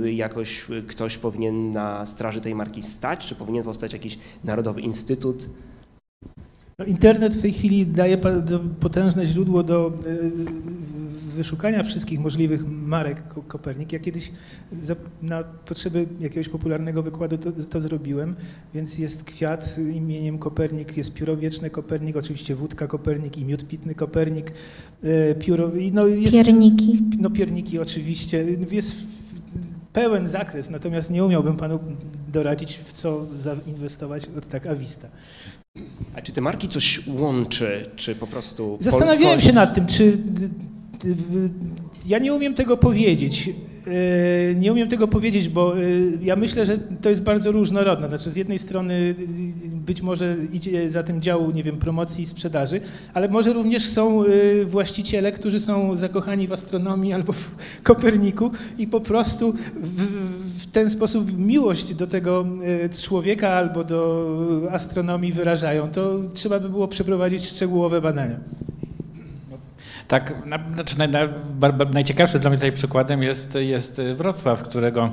y, jakoś ktoś powinien na straży tej marki stać, czy powinien powstać jakiś Narodowy Instytut? No, internet w tej chwili daje potężne źródło do y, wyszukania wszystkich możliwych marek Ko- Kopernik. Ja kiedyś za, na potrzeby jakiegoś popularnego wykładu to, to zrobiłem, więc jest kwiat imieniem Kopernik, jest pióro wieczne Kopernik, oczywiście wódka Kopernik i miód pitny Kopernik, e, pióro, no jest, Pierniki. no pierniki oczywiście, jest pełen zakres, natomiast nie umiałbym panu doradzić, w co zainwestować od tak awista. A czy te marki coś łączy, czy po prostu Zastanawiałem polskość? się nad tym, czy. Ja nie umiem tego powiedzieć. E, Nie umiem tego powiedzieć, bo e, ja myślę, że to jest bardzo różnorodne. Znaczy, z jednej strony być może idzie za tym dział, nie wiem, promocji i sprzedaży, ale może również są e, właściciele, którzy są zakochani w astronomii albo w Koperniku i po prostu w, w ten sposób miłość do tego e, człowieka albo do astronomii wyrażają. To trzeba by było przeprowadzić szczegółowe badania. Tak, na, znaczy naj, na, bar, bar, najciekawszy dla mnie tutaj przykładem jest, jest Wrocław, którego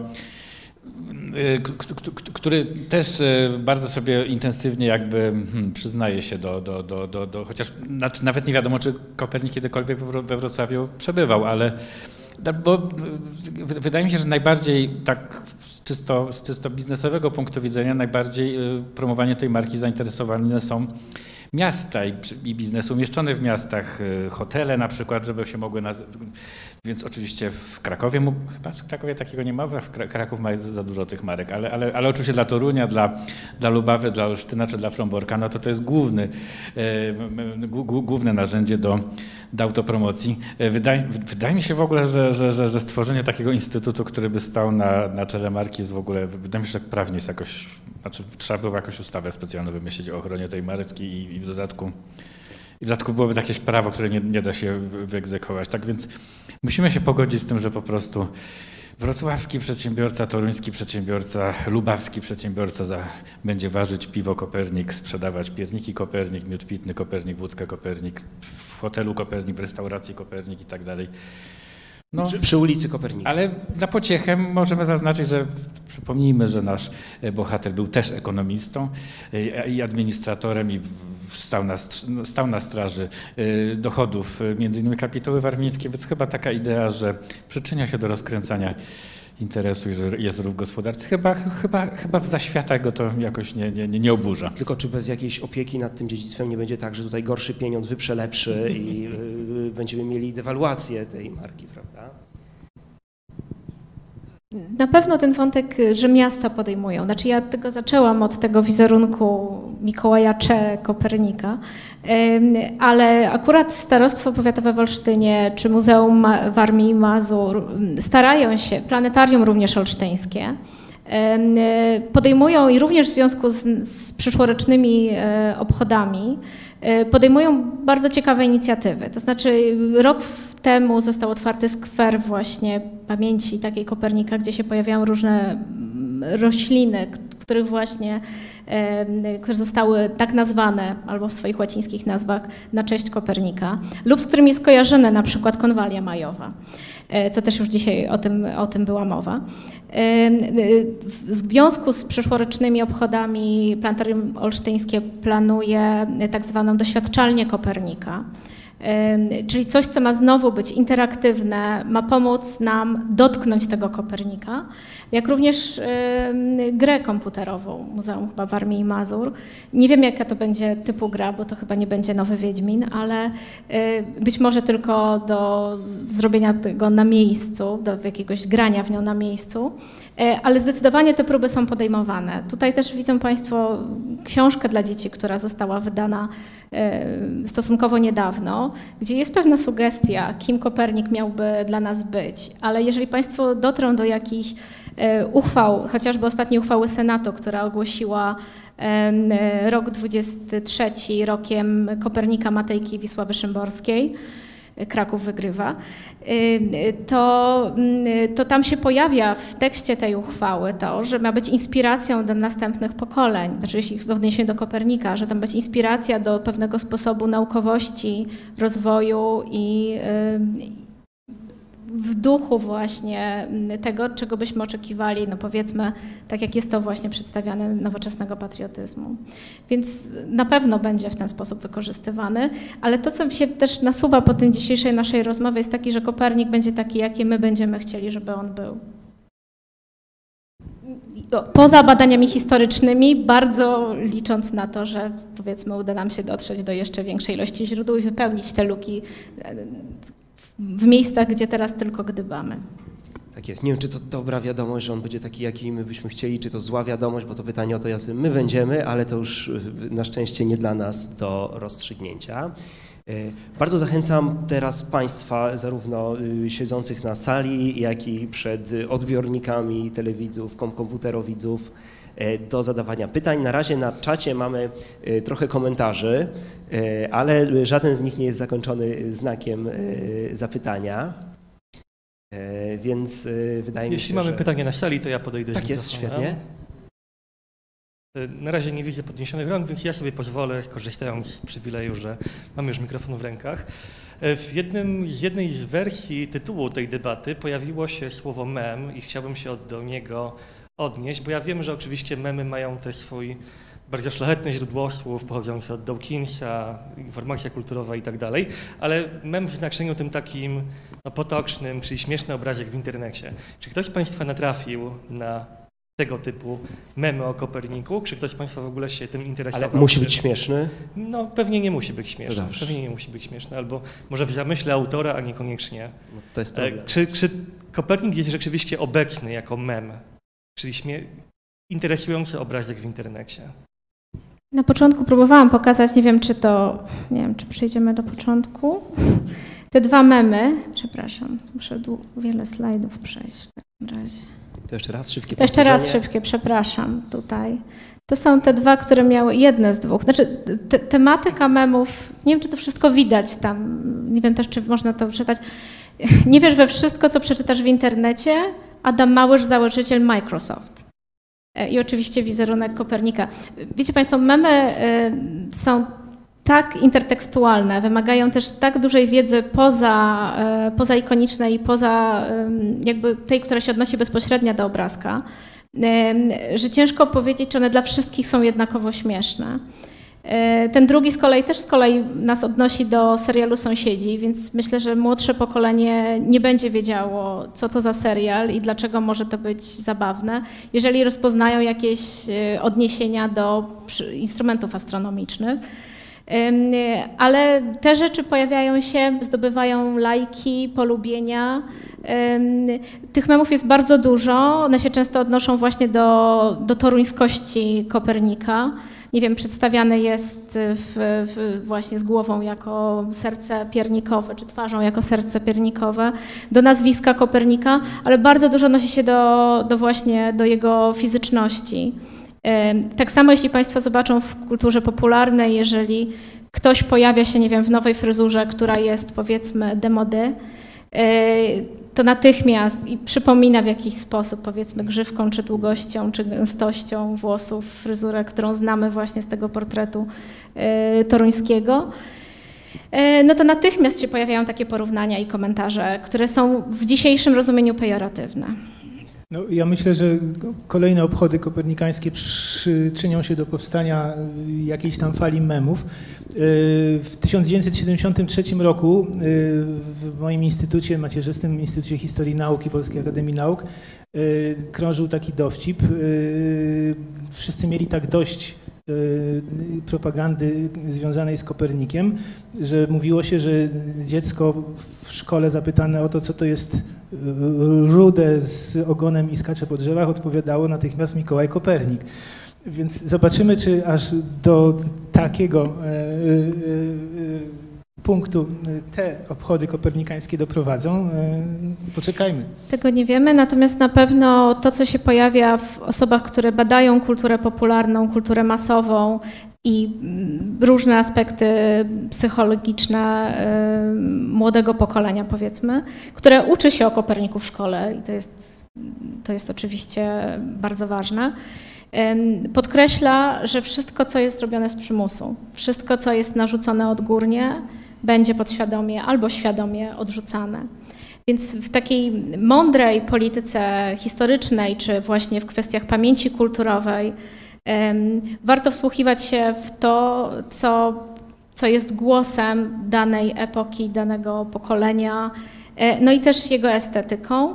k- który też y, bardzo sobie intensywnie jakby hmm, przyznaje się do, do, do, do, do chociaż znaczy nawet nie wiadomo, czy Kopernik kiedykolwiek we Wro- we Wrocławiu przebywał, ale bo wy- wydaje mi się, że najbardziej tak czysto, z czysto biznesowego punktu widzenia najbardziej y, promowanie tej marki zainteresowane są miasta i, i biznes umieszczony w miastach, y, hotele na przykład, żeby się mogły więc oczywiście w Krakowie, chyba w Krakowie takiego nie ma, w Kra- Kraków ma za dużo tych marek, ale, ale, ale oczywiście dla Torunia, dla, dla Lubawy, dla Olsztyna czy dla Fromborka, no to to jest główny, e, główne narzędzie do, do autopromocji. E, Wydaje, wydaje mi się w ogóle, że, że, że, że stworzenie takiego instytutu, który by stał na, na czele marki jest w ogóle, wydaje mi się, że prawnie jest jakoś, znaczy trzeba było jakoś ustawę specjalną wymyślić o ochronie tej marki i, i w dodatku i w dodatku byłoby jakieś prawo, które nie, nie da się wy- wyegzekwować. Tak więc musimy się pogodzić z tym, że po prostu wrocławski przedsiębiorca, toruński przedsiębiorca, lubawski przedsiębiorca za, będzie ważyć piwo Kopernik, sprzedawać pierniki Kopernik, miód pitny Kopernik, wódkę Kopernik, w hotelu Kopernik, w restauracji Kopernik i tak dalej. No, Przy, przy ulicy Kopernika. ale na pociechę możemy zaznaczyć, że przypomnijmy, że nasz e, bohater był też ekonomistą e, i administratorem i stał na, stał na straży e, dochodów e, między innymi kapituły warmińskiej, więc chyba taka idea, że przyczynia się do rozkręcania interesu i jest ruch w gospodarce, chyba, chyba, chyba w zaświatach go to jakoś nie, nie, nie, oburza. Tylko czy bez jakiejś opieki nad tym dziedzictwem nie będzie tak, że tutaj gorszy pieniądz wyprze lepszy i y, będziemy mieli dewaluację tej marki, prawda? Na pewno ten wątek, że miasta podejmują. Znaczy ja tego zaczęłam, od tego wizerunku Mikołaja Cze Kopernika, ale akurat Starostwo Powiatowe w Olsztynie czy Muzeum Ma- Warmii i Mazur starają się, planetarium również olsztyńskie, e, podejmują i również w związku z, z przyszłorocznymi e, obchodami e, podejmują bardzo ciekawe inicjatywy. To znaczy rok w- temu został otwarty skwer właśnie pamięci takiej Kopernika, gdzie się pojawiają różne mm, rośliny, których właśnie, które zostały tak nazwane albo w swoich łacińskich nazwach na cześć Kopernika, lub z którymi jest kojarzone na przykład konwalia majowa, e, co też już dzisiaj o tym, o tym była mowa. W związku z przyszłorocznymi obchodami Planetarium Olsztyńskie planuje tak zwaną doświadczalnię Kopernika. Czyli coś, co ma znowu być interaktywne, ma pomóc nam dotknąć tego Kopernika, jak również grę komputerową Muzeum chyba Warmii i Mazur. Nie wiem, jaka to będzie typu gra, bo to chyba nie będzie nowy Wiedźmin, ale e, być może tylko do zrobienia tego na miejscu, do jakiegoś grania w nią na miejscu. E, Ale zdecydowanie te próby są podejmowane. Tutaj też widzą Państwo książkę dla dzieci, która została wydana e, stosunkowo niedawno, gdzie jest pewna sugestia, kim Kopernik miałby dla nas być. Ale jeżeli Państwo dotrą do jakichś e, uchwał, chociażby ostatniej uchwały Senatu, która ogłosiła rok 23 rokiem Kopernika, Matejki Wisławy Szymborskiej, Kraków wygrywa, y, to, y, to tam się pojawia w tekście tej uchwały to, że ma być inspiracją dla następnych pokoleń, znaczy w odniesieniu do Kopernika, że tam być inspiracja do pewnego sposobu naukowości, rozwoju i, y, w duchu właśnie tego, czego byśmy oczekiwali, no powiedzmy, tak jak jest to właśnie przedstawiane, nowoczesnego patriotyzmu. Więc na pewno będzie w ten sposób wykorzystywany, ale to, co się też nasuwa po tym dzisiejszej naszej rozmowie jest taki, że Kopernik będzie taki, jaki my będziemy chcieli, żeby on był poza badaniami historycznymi, bardzo licząc na to, że powiedzmy uda nam się dotrzeć do jeszcze większej ilości źródeł i wypełnić te luki e, w miejscach, gdzie teraz tylko gdybamy. Tak jest. Nie wiem, czy to dobra wiadomość, że on będzie taki, jaki my byśmy chcieli, czy to zła wiadomość, bo to pytanie o to, jacy my będziemy, ale to już e, na szczęście nie dla nas do rozstrzygnięcia. E, bardzo zachęcam teraz Państwa, zarówno y, siedzących na sali, jak i przed odbiornikami telewidzów, komputerowidzów, do zadawania pytań. Na razie na czacie mamy e, trochę komentarzy, ale żaden z nich nie jest zakończony znakiem zapytania. Więc wydaje Jeśli mi się, Jeśli mamy że... pytanie na sali, to ja podejdę Tak jest, świetnie. E, na razie nie widzę podniesionych rąk, więc ja sobie pozwolę, korzystając z przywileju, że mamy już mikrofon w rękach. E, w jednym, z jednej z wersji tytułu tej debaty pojawiło się słowo mem i chciałbym się do niego odnieść, bo ja wiem, że oczywiście memy mają też swój bardzo szlachetne źródło słów pochodzące od Dawkinsa, informacja kulturowa i tak dalej, ale mem w znaczeniu tym takim no, potocznym, czyli śmieszny obrazek w internecie. Czy ktoś z Państwa natrafił na tego typu memy o Koperniku? Czy ktoś z Państwa w ogóle się tym interesował? Ale musi być śmieszny? No pewnie nie musi być śmieszny. Pewnie nie musi być śmieszny, albo może w zamyśle autora, a niekoniecznie. No, to jest E, problem. Czy, czy Kopernik jest rzeczywiście obecny jako mem, czyli śmie- interesujący obrazek w internecie? Na początku próbowałam pokazać, nie wiem czy to, nie wiem czy przejdziemy do początku. Te dwa memy, przepraszam, muszę dłu- wiele slajdów przejść w takim razie. To jeszcze raz szybkie To jeszcze raz szybkie, przepraszam tutaj. To są te dwa, które miały jedne z dwóch. Znaczy, te, tematyka memów, nie wiem, czy to wszystko widać tam, nie wiem też, czy można to czytać. Nie wiesz we wszystko, co przeczytasz w internecie. Adam Małysz, założyciel Microsoft. E, I oczywiście wizerunek Kopernika. Wiecie Państwo, memy e, są tak intertekstualne, wymagają też tak dużej wiedzy poza, e, poza ikonicznej poza jakby tej, która się odnosi bezpośrednio do obrazka, że ciężko powiedzieć, czy one dla wszystkich są jednakowo śmieszne. E, Ten drugi z kolei też z kolei nas odnosi do serialu Sąsiedzi, więc myślę, że młodsze pokolenie nie będzie wiedziało, co to za serial i dlaczego może to być zabawne, jeżeli rozpoznają jakieś e, odniesienia do instrumentów astronomicznych. Ale te rzeczy pojawiają się, zdobywają lajki, polubienia. Tych memów jest bardzo dużo. One się często odnoszą właśnie do, do toruńskości Kopernika. Nie wiem, przedstawiane jest w, w, właśnie z głową jako serce piernikowe, czy twarzą jako serce piernikowe, do nazwiska Kopernika, ale bardzo dużo odnosi się do, do właśnie do jego fizyczności. Ym, Tak samo jeśli Państwo zobaczą w kulturze popularnej, jeżeli ktoś pojawia się, nie wiem, w nowej fryzurze, która jest powiedzmy demody, to natychmiast i przypomina w jakiś sposób, powiedzmy, grzywką, czy długością, czy gęstością włosów fryzurę, którą znamy właśnie z tego portretu y, toruńskiego. Y, No to natychmiast się pojawiają takie porównania i komentarze, które są w dzisiejszym rozumieniu pejoratywne. No, ja myślę, że kolejne obchody kopernikańskie przyczynią się do powstania jakiejś tam fali memów. Y, W 1973 roku y, w moim instytucie, macierzystym Instytucie Historii Nauki Polskiej Akademii Nauk, y, krążył taki dowcip. Wszyscy mieli tak dość propagandy związanej z Kopernikiem, że mówiło się, że dziecko w szkole zapytane o to, co to jest rude z ogonem i skacze po drzewach, odpowiadało natychmiast Mikołaj Kopernik. Więc zobaczymy, czy aż do takiego e, e, e, punktu te obchody kopernikańskie doprowadzą. Poczekajmy. Tego nie wiemy, natomiast na pewno to, co się pojawia w osobach, które badają kulturę popularną, kulturę masową i mm, różne aspekty psychologiczne młodego pokolenia, powiedzmy, które uczy się o Koperniku w szkole i to jest, to jest oczywiście bardzo ważne. Podkreśla, że wszystko, co jest zrobione z przymusu, wszystko, co jest narzucone odgórnie, będzie podświadomie albo świadomie odrzucane. Więc w takiej mądrej polityce historycznej, czy właśnie w kwestiach pamięci kulturowej, warto wsłuchiwać się w to, co, co jest głosem danej epoki, danego pokolenia, e, no i też jego estetyką,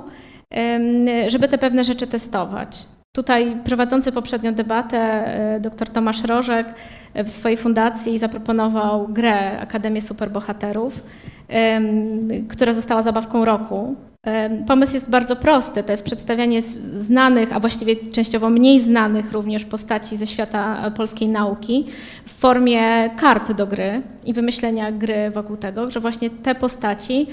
żeby te pewne rzeczy testować. Tutaj prowadzący poprzednią debatę e, dr Tomasz Rożek w swojej fundacji zaproponował grę Akademię Superbohaterów, która została zabawką roku. Pomysł jest bardzo prosty. To jest przedstawianie znanych, a właściwie częściowo mniej znanych również postaci ze świata polskiej nauki w formie kart do gry i wymyślenia gry wokół tego, że właśnie te postaci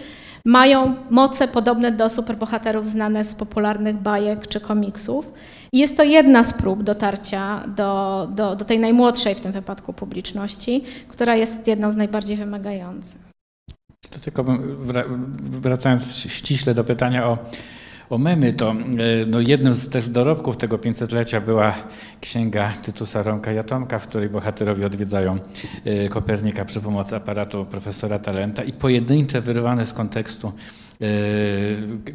mają moce podobne do superbohaterów znane z popularnych bajek czy komiksów. I jest to jedna z prób dotarcia do, do, do tej najmłodszej w tym wypadku publiczności, która jest jedną z najbardziej wymagających. To tylko wracając ściśle do pytania o, o memy, to e, no jednym z też dorobków tego 500-lecia była księga Tytusa Romka Jatomka, w której bohaterowie odwiedzają e, Kopernika przy pomocy aparatu profesora Talenta i pojedyncze, wyrwane z kontekstu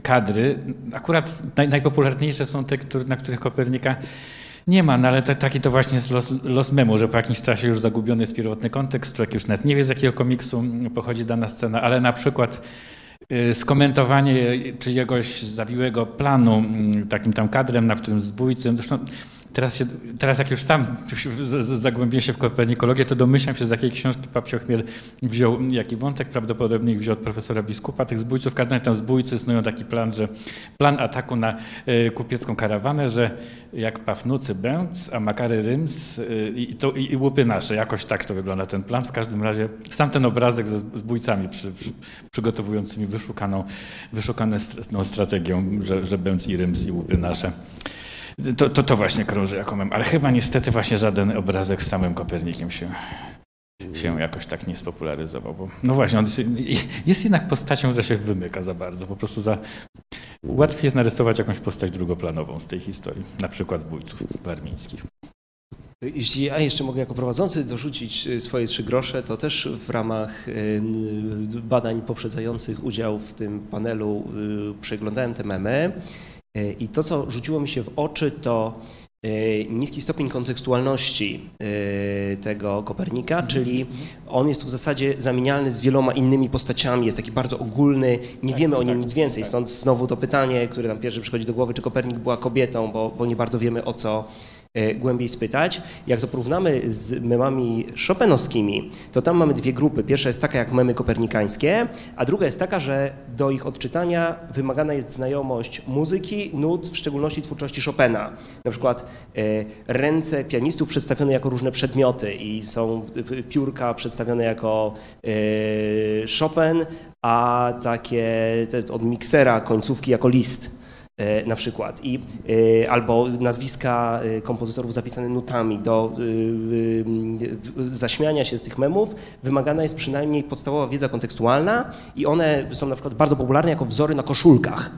kadry. Akurat naj, najpopularniejsze są te, na których Kopernika nie ma, no ale to, taki to właśnie jest los, los memu, że po jakimś czasie już zagubiony jest pierwotny kontekst, człowiek już nawet nie wie z jakiego komiksu pochodzi dana scena, ale na przykład y, skomentowanie czyjegoś zawiłego planu takim tam kadrem, na którym zbójcy, zresztą Teraz, się, teraz jak już sam zagłębiłem się w kopernikologię, to domyślam się, z jakiej książki Papcio Chmiel wziął jaki wątek, prawdopodobnie wziął od profesora biskupa tych zbójców. W każdym razie tam zbójcy snują taki plan, że plan ataku na y, kupiecką karawanę, że jak Pafnucy Bęc, a Makary Ryms y, i, to, i, łupy nasze. Jakoś tak to wygląda ten plan. W każdym razie sam ten obrazek ze zbójcami przy, przy, przygotowującymi wyszukaną, wyszukaną strategią, że, że Bęc i Ryms i łupy nasze. To, to, to właśnie krąży jako mem, ale chyba niestety właśnie żaden obrazek z samym Kopernikiem się, się jakoś tak nie spopularyzował. Bo, no właśnie, on jest, jest jednak postacią, która się wymyka za bardzo. Po prostu za, łatwiej jest narysować jakąś postać drugoplanową z tej historii, na przykład bójców warmińskich. Jeśli ja jeszcze mogę jako prowadzący dorzucić y, swoje trzy grosze, to też w ramach y, badań poprzedzających udział w tym panelu y, przeglądałem te memy I to, co rzuciło mi się w oczy, to e, niski stopień kontekstualności e, tego Kopernika, mhm. czyli on jest tu w zasadzie zamienialny z wieloma innymi postaciami, jest taki bardzo ogólny, nie tak, wiemy o nim tak, nic więcej, tak. stąd znowu to pytanie, które nam pierwsze przychodzi do głowy, czy Kopernik była kobietą, bo, bo nie bardzo wiemy o co E, głębiej spytać. Jak to porównamy z memami szopenowskimi, to tam mamy dwie grupy. Pierwsza jest taka jak memy kopernikańskie, a druga jest taka, że do ich odczytania wymagana jest znajomość muzyki, nut, w szczególności twórczości Chopina. Na przykład e, ręce pianistów przedstawione jako różne przedmioty i są piórka przedstawione jako e, Chopin, a takie od miksera końcówki jako list. E, na przykład i e, albo nazwiska e, kompozytorów zapisane nutami do zaśmiania się z tych memów wymagana jest przynajmniej podstawowa wiedza kontekstualna i one są na przykład bardzo popularne jako wzory na koszulkach.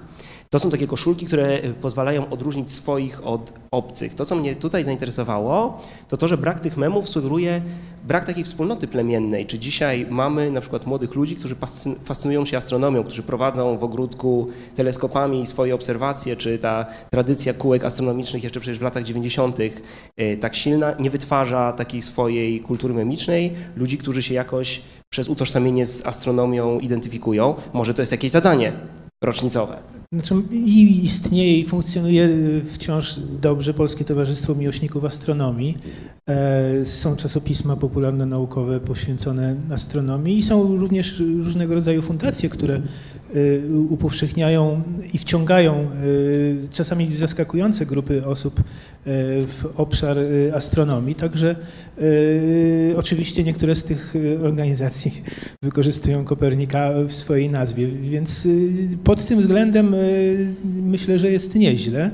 To są takie koszulki, które e, pozwalają odróżnić swoich od obcych. To, co mnie tutaj zainteresowało, to to, że brak tych memów sugeruje brak takiej wspólnoty plemiennej. Czy dzisiaj mamy na przykład młodych ludzi, którzy fascynują się astronomią, którzy prowadzą w ogródku teleskopami swoje obserwacje, czy ta tradycja kółek astronomicznych jeszcze przecież w latach 90. E, tak silna, nie wytwarza takiej swojej kultury memicznej, ludzi, którzy się jakoś przez utożsamienie z astronomią identyfikują. Może to jest jakieś zadanie rocznicowe. Znaczy, i istnieje i funkcjonuje wciąż dobrze Polskie Towarzystwo Miłośników Astronomii. E, są czasopisma popularno-naukowe poświęcone astronomii i są również różnego rodzaju fundacje, które e, upowszechniają i wciągają e, czasami zaskakujące grupy osób w obszar astronomii. Także oczywiście niektóre z tych organizacji [LAUGHS] wykorzystują Kopernika w swojej nazwie, więc pod tym względem myślę, że jest nieźle.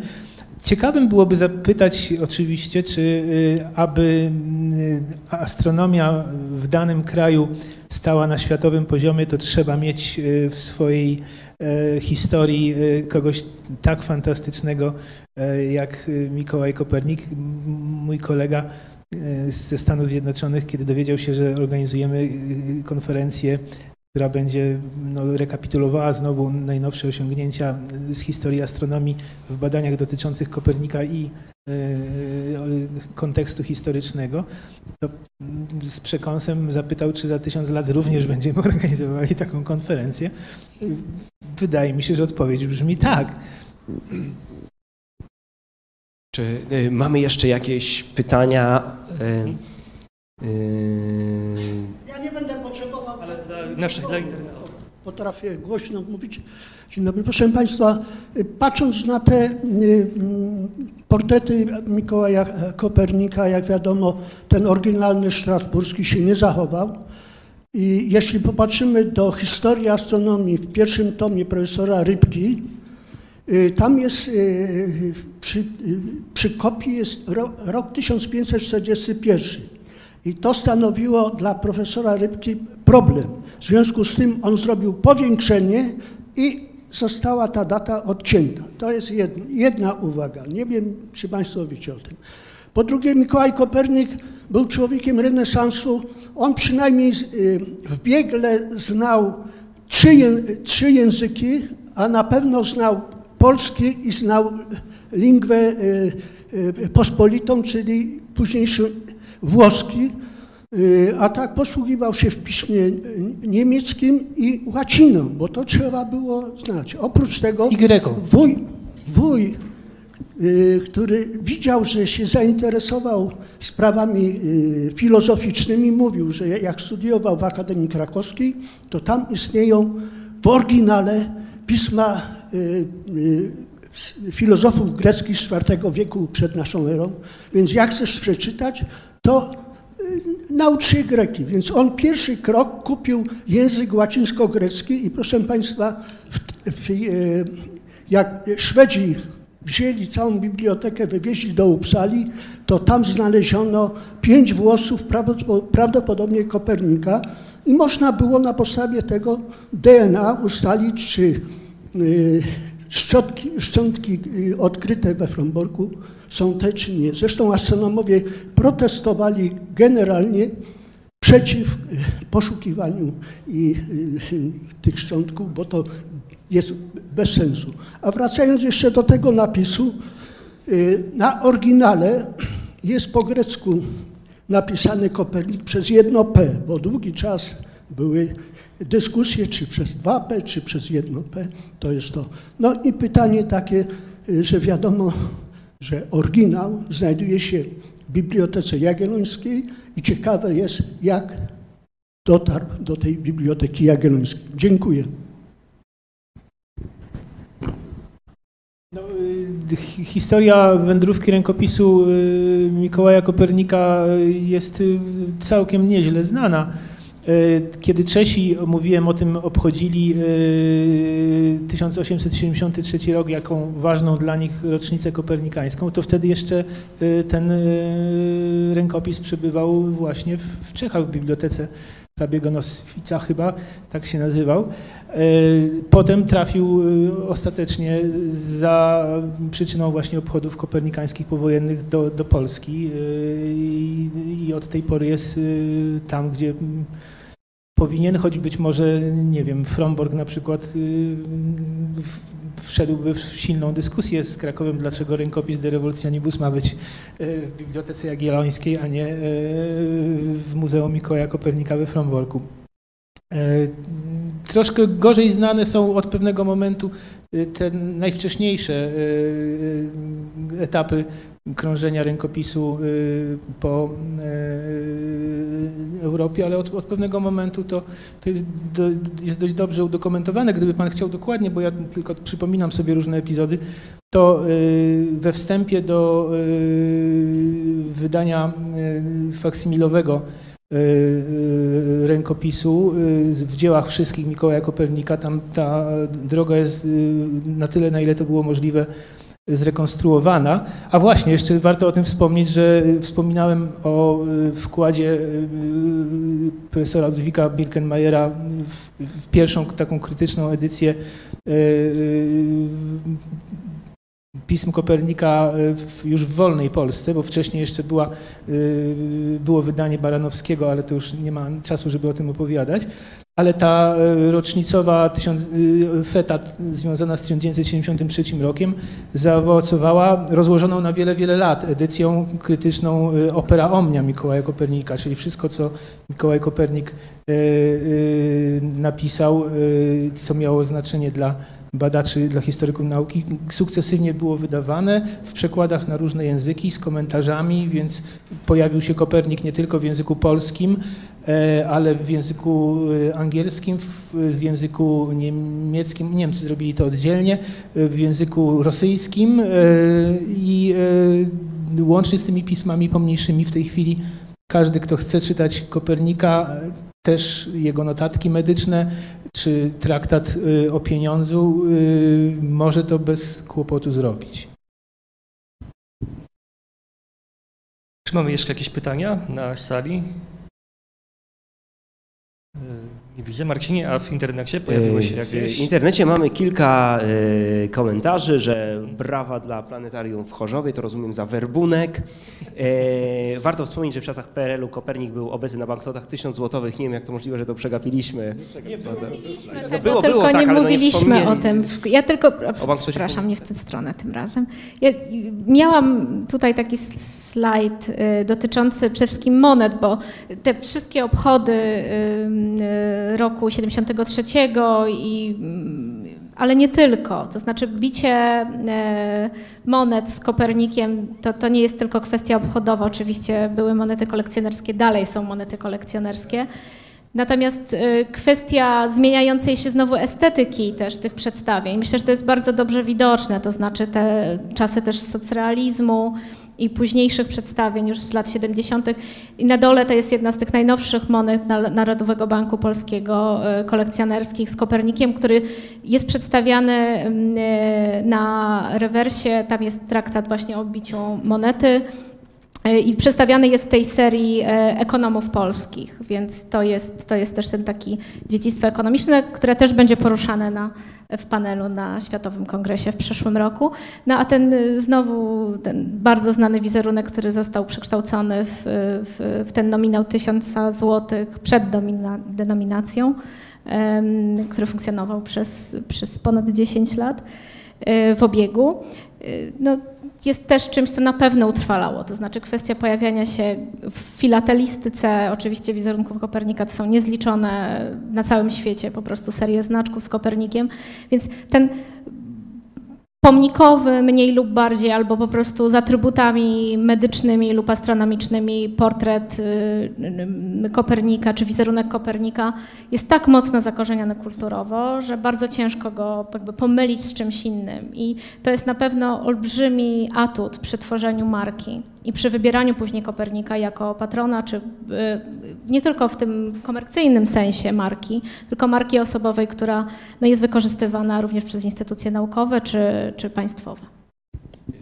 Ciekawym byłoby zapytać oczywiście, czy aby astronomia w danym kraju stała na światowym poziomie, to trzeba mieć w swojej historii kogoś tak fantastycznego jak Mikołaj Kopernik, mój kolega ze Stanów Zjednoczonych, kiedy dowiedział się, że organizujemy konferencję która będzie no, rekapitulowała znowu najnowsze osiągnięcia z historii astronomii w badaniach dotyczących Kopernika i e, kontekstu historycznego, to z przekąsem zapytał, czy za tysiąc lat również będziemy [LAUGHS] organizowali taką konferencję. Wydaje mi się, że odpowiedź brzmi tak. Czy y, mamy jeszcze jakieś pytania? Y, y, Ja nie będę potrzebował, Ale dla naszych, dla internetu. potrafię głośno mówić. Dzień dobry. Proszę Państwa, patrząc na te y, mm, portrety Mikołaja Kopernika, jak wiadomo, ten oryginalny strasburski się nie zachował. I jeśli popatrzymy do historii astronomii w pierwszym tomie profesora Rybki, y, tam jest y, przy, przy kopii jest ro, rok 1541. I to stanowiło dla profesora Rybki problem. W związku z tym on zrobił powiększenie i została ta data odcięta. To jest jedna, jedna uwaga. Nie wiem, czy Państwo wiecie o tym. Po drugie, Mikołaj Kopernik był człowiekiem renesansu. On przynajmniej y, w biegle znał trzy, trzy języki, a na pewno znał polski i znał lingwę y, y, pospolitą, czyli późniejszy włoski, y, a tak posługiwał się w piśmie y, niemieckim i łaciną, bo to trzeba było znać. Oprócz tego wuj, wuj y, który widział, że się zainteresował sprawami filozoficznymi, mówił, że jak studiował w Akademii Krakowskiej, to tam istnieją w oryginale pisma filozofów greckich z IV wieku przed naszą erą, więc jak chcesz przeczytać, to y, naucz się greki. Więc on pierwszy krok kupił język łacińsko-grecki i proszę Państwa, w, w, y, jak Szwedzi wzięli całą bibliotekę, wywieźli do Uppsali, to tam znaleziono pięć włosów, prawdopod- prawdopodobnie Kopernika i można było na podstawie tego DNA ustalić, czy y, szczotki, szczątki y, odkryte we Fromborku są te, czy nie. Zresztą astronomowie protestowali generalnie przeciw y, poszukiwaniu i, y, tych szczątków, bo to jest bez sensu. A wracając jeszcze do tego napisu, na oryginale jest po grecku napisany Kopernik przez jedno P, bo długi czas były dyskusje, czy przez dwa P, czy przez jedno P, to jest to. No i pytanie takie, y, że wiadomo, że oryginał znajduje się w Bibliotece Jagiellońskiej i ciekawe jest, jak dotarł do tej Biblioteki Jagiellońskiej. Dziękuję. No, y, hi- historia wędrówki rękopisu y, Mikołaja Kopernika jest całkiem nieźle znana. Y, Kiedy Czesi, mówiłem o tym, obchodzili y, 1873 rok jako ważną dla nich rocznicę kopernikańską, to wtedy jeszcze y, ten rękopis przebywał właśnie w Czechach, w bibliotece hrabiego Nosfica chyba, tak się nazywał. E, Potem trafił e, ostatecznie za przyczyną właśnie obchodów kopernikańskich powojennych do, do Polski e, i, i od tej pory jest e, tam, gdzie powinien, choć być może, nie wiem, Fromborg na przykład w- wszedłby w silną dyskusję z Krakowem, dlaczego rękopis De Revolutionibus ma być e, w Bibliotece Jagiellońskiej, a nie e, w Muzeum Mikołaja Kopernika we Fromborku. Troszkę gorzej znane są od pewnego momentu te najwcześniejsze etapy krążenia rękopisu e, po e, Europie, ale od, od pewnego momentu to, to jest jest dość dobrze udokumentowane. Gdyby Pan chciał dokładnie, bo ja tylko przypominam sobie różne epizody, to y, we wstępie do y, wydania y, faksymilowego y, y, rękopisu y, w dziełach wszystkich Mikołaja Kopernika, tam ta droga jest y, na tyle, na ile to było możliwe, zrekonstruowana. A właśnie, jeszcze warto o tym wspomnieć, że y, wspominałem o y, wkładzie y, profesora Ludwika Birkenmajera w, pierwszą taką krytyczną edycję pism Kopernika w, już w wolnej Polsce, bo wcześniej jeszcze była, y, było wydanie Baranowskiego, ale to już nie ma czasu, żeby o tym opowiadać. ale ta e, rocznicowa tysiąc, e, feta związana z 1973 rokiem zaowocowała rozłożoną na wiele, wiele lat edycją krytyczną e, Opera Omnia Mikołaja Kopernika, czyli wszystko, co Mikołaj Kopernik e, e, napisał, e, co miało znaczenie dla badaczy, dla historyków nauki, sukcesywnie było wydawane w przekładach na różne języki z komentarzami, więc pojawił się Kopernik nie tylko w języku polskim, e, ale w języku e, angielskim, w, języku niemieckim, Niemcy zrobili to oddzielnie, e, w języku rosyjskim i łącznie z tymi pismami pomniejszymi w tej chwili każdy, kto chce czytać Kopernika, też jego notatki medyczne, czy traktat y, o pieniądzu, y, może to bez kłopotu zrobić. Czy mamy jeszcze jakieś pytania na sali? Nie widzę. Marcinie, a w internecie pojawiły się W jakieś... internecie mamy kilka e, komentarzy, że brawa dla planetarium w Chorzowie, to rozumiem za werbunek. E, warto wspomnieć, że w czasach PRL-u Kopernik był obecny na banknotach 1000 złotowych. Nie wiem, jak to możliwe, że to przegapiliśmy. No to- Tego, było, tylko było, tak, nie no nie mówiliśmy wspomnieli. o tym. Ja tylko, banknocie przepraszam, nie w tę stronę tym razem. Ja miałam tutaj taki slajd y, dotyczący przede wszystkim monet, bo te wszystkie obchody y, y, roku 73 i ale nie tylko. To znaczy bicie y, monet z Kopernikiem to, to nie jest tylko kwestia obchodowa. Oczywiście były monety kolekcjonerskie, dalej są monety kolekcjonerskie. Natomiast y, kwestia zmieniającej się znowu estetyki też tych przedstawień, myślę, że to jest bardzo dobrze widoczne, to znaczy te czasy też socrealizmu i późniejszych przedstawień już z lat 70. I na dole to jest jedna z tych najnowszych monet na- Narodowego Banku Polskiego y, kolekcjonerskich z Kopernikiem, który jest przedstawiany mm, y, na rewersie, tam jest traktat właśnie o biciu monety. I przedstawiany jest w tej serii e, ekonomów polskich, więc to jest, to jest też ten taki dziedzictwo ekonomiczne, które też będzie poruszane na, w panelu na Światowym Kongresie w przyszłym roku. No a ten y, znowu ten bardzo znany wizerunek, który został przekształcony w, w, w ten nominał tysiąca złotych przed domina, denominacją, em, który funkcjonował przez, przez ponad 10 lat e, w obiegu. E, No, jest też czymś, co na pewno utrwalało. To znaczy kwestia pojawiania się w filatelistyce, oczywiście wizerunków Kopernika to są niezliczone na całym świecie, po prostu serie znaczków z Kopernikiem, więc ten pomnikowy, mniej lub bardziej, albo po prostu z atrybutami medycznymi lub astronomicznymi portret y, y, Kopernika czy wizerunek Kopernika jest tak mocno zakorzeniony kulturowo, że bardzo ciężko go jakby pomylić z czymś innym. I to jest na pewno olbrzymi atut przy tworzeniu marki i przy wybieraniu później Kopernika jako patrona, czy y, nie tylko w tym komercyjnym sensie marki, tylko marki osobowej, która no, jest wykorzystywana również przez instytucje naukowe czy, czy państwowe.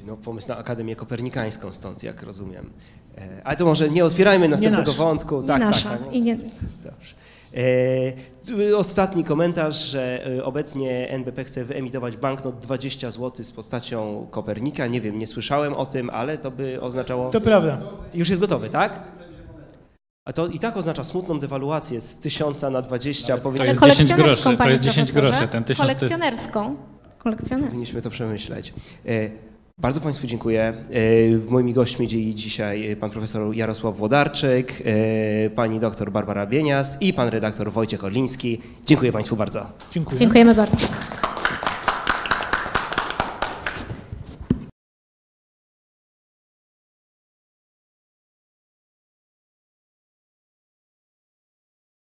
No, pomysł na Akademię Kopernikańską stąd, jak rozumiem. E, Ale to może nie otwierajmy następnego nasz. wątku. Nie Tak, nasza. tak, tak. I nie, Dobrze. E, ostatni komentarz, że e, obecnie NBP chce wyemitować banknot 20 zł z postacią Kopernika. Nie wiem, nie słyszałem o tym, ale to by oznaczało... To prawda. Już jest gotowy, tak? A to i tak oznacza smutną dewaluację z 1000 na 20. to Powinni- jest Ale 10 groszy, to jest 10 profesorze. groszy, ten 1000 to jest- Kolekcjonerską. Kolekcjonerską. Powinniśmy to przemyśleć. Bardzo Państwu dziękuję. E, Moimi gośćmi dzieli dzisiaj pan profesor Jarosław Włodarczyk, e, pani doktor Barbara Bienias i pan redaktor Wojciech Orliński. Dziękuję Państwu bardzo. Dziękuję. Dziękujemy bardzo.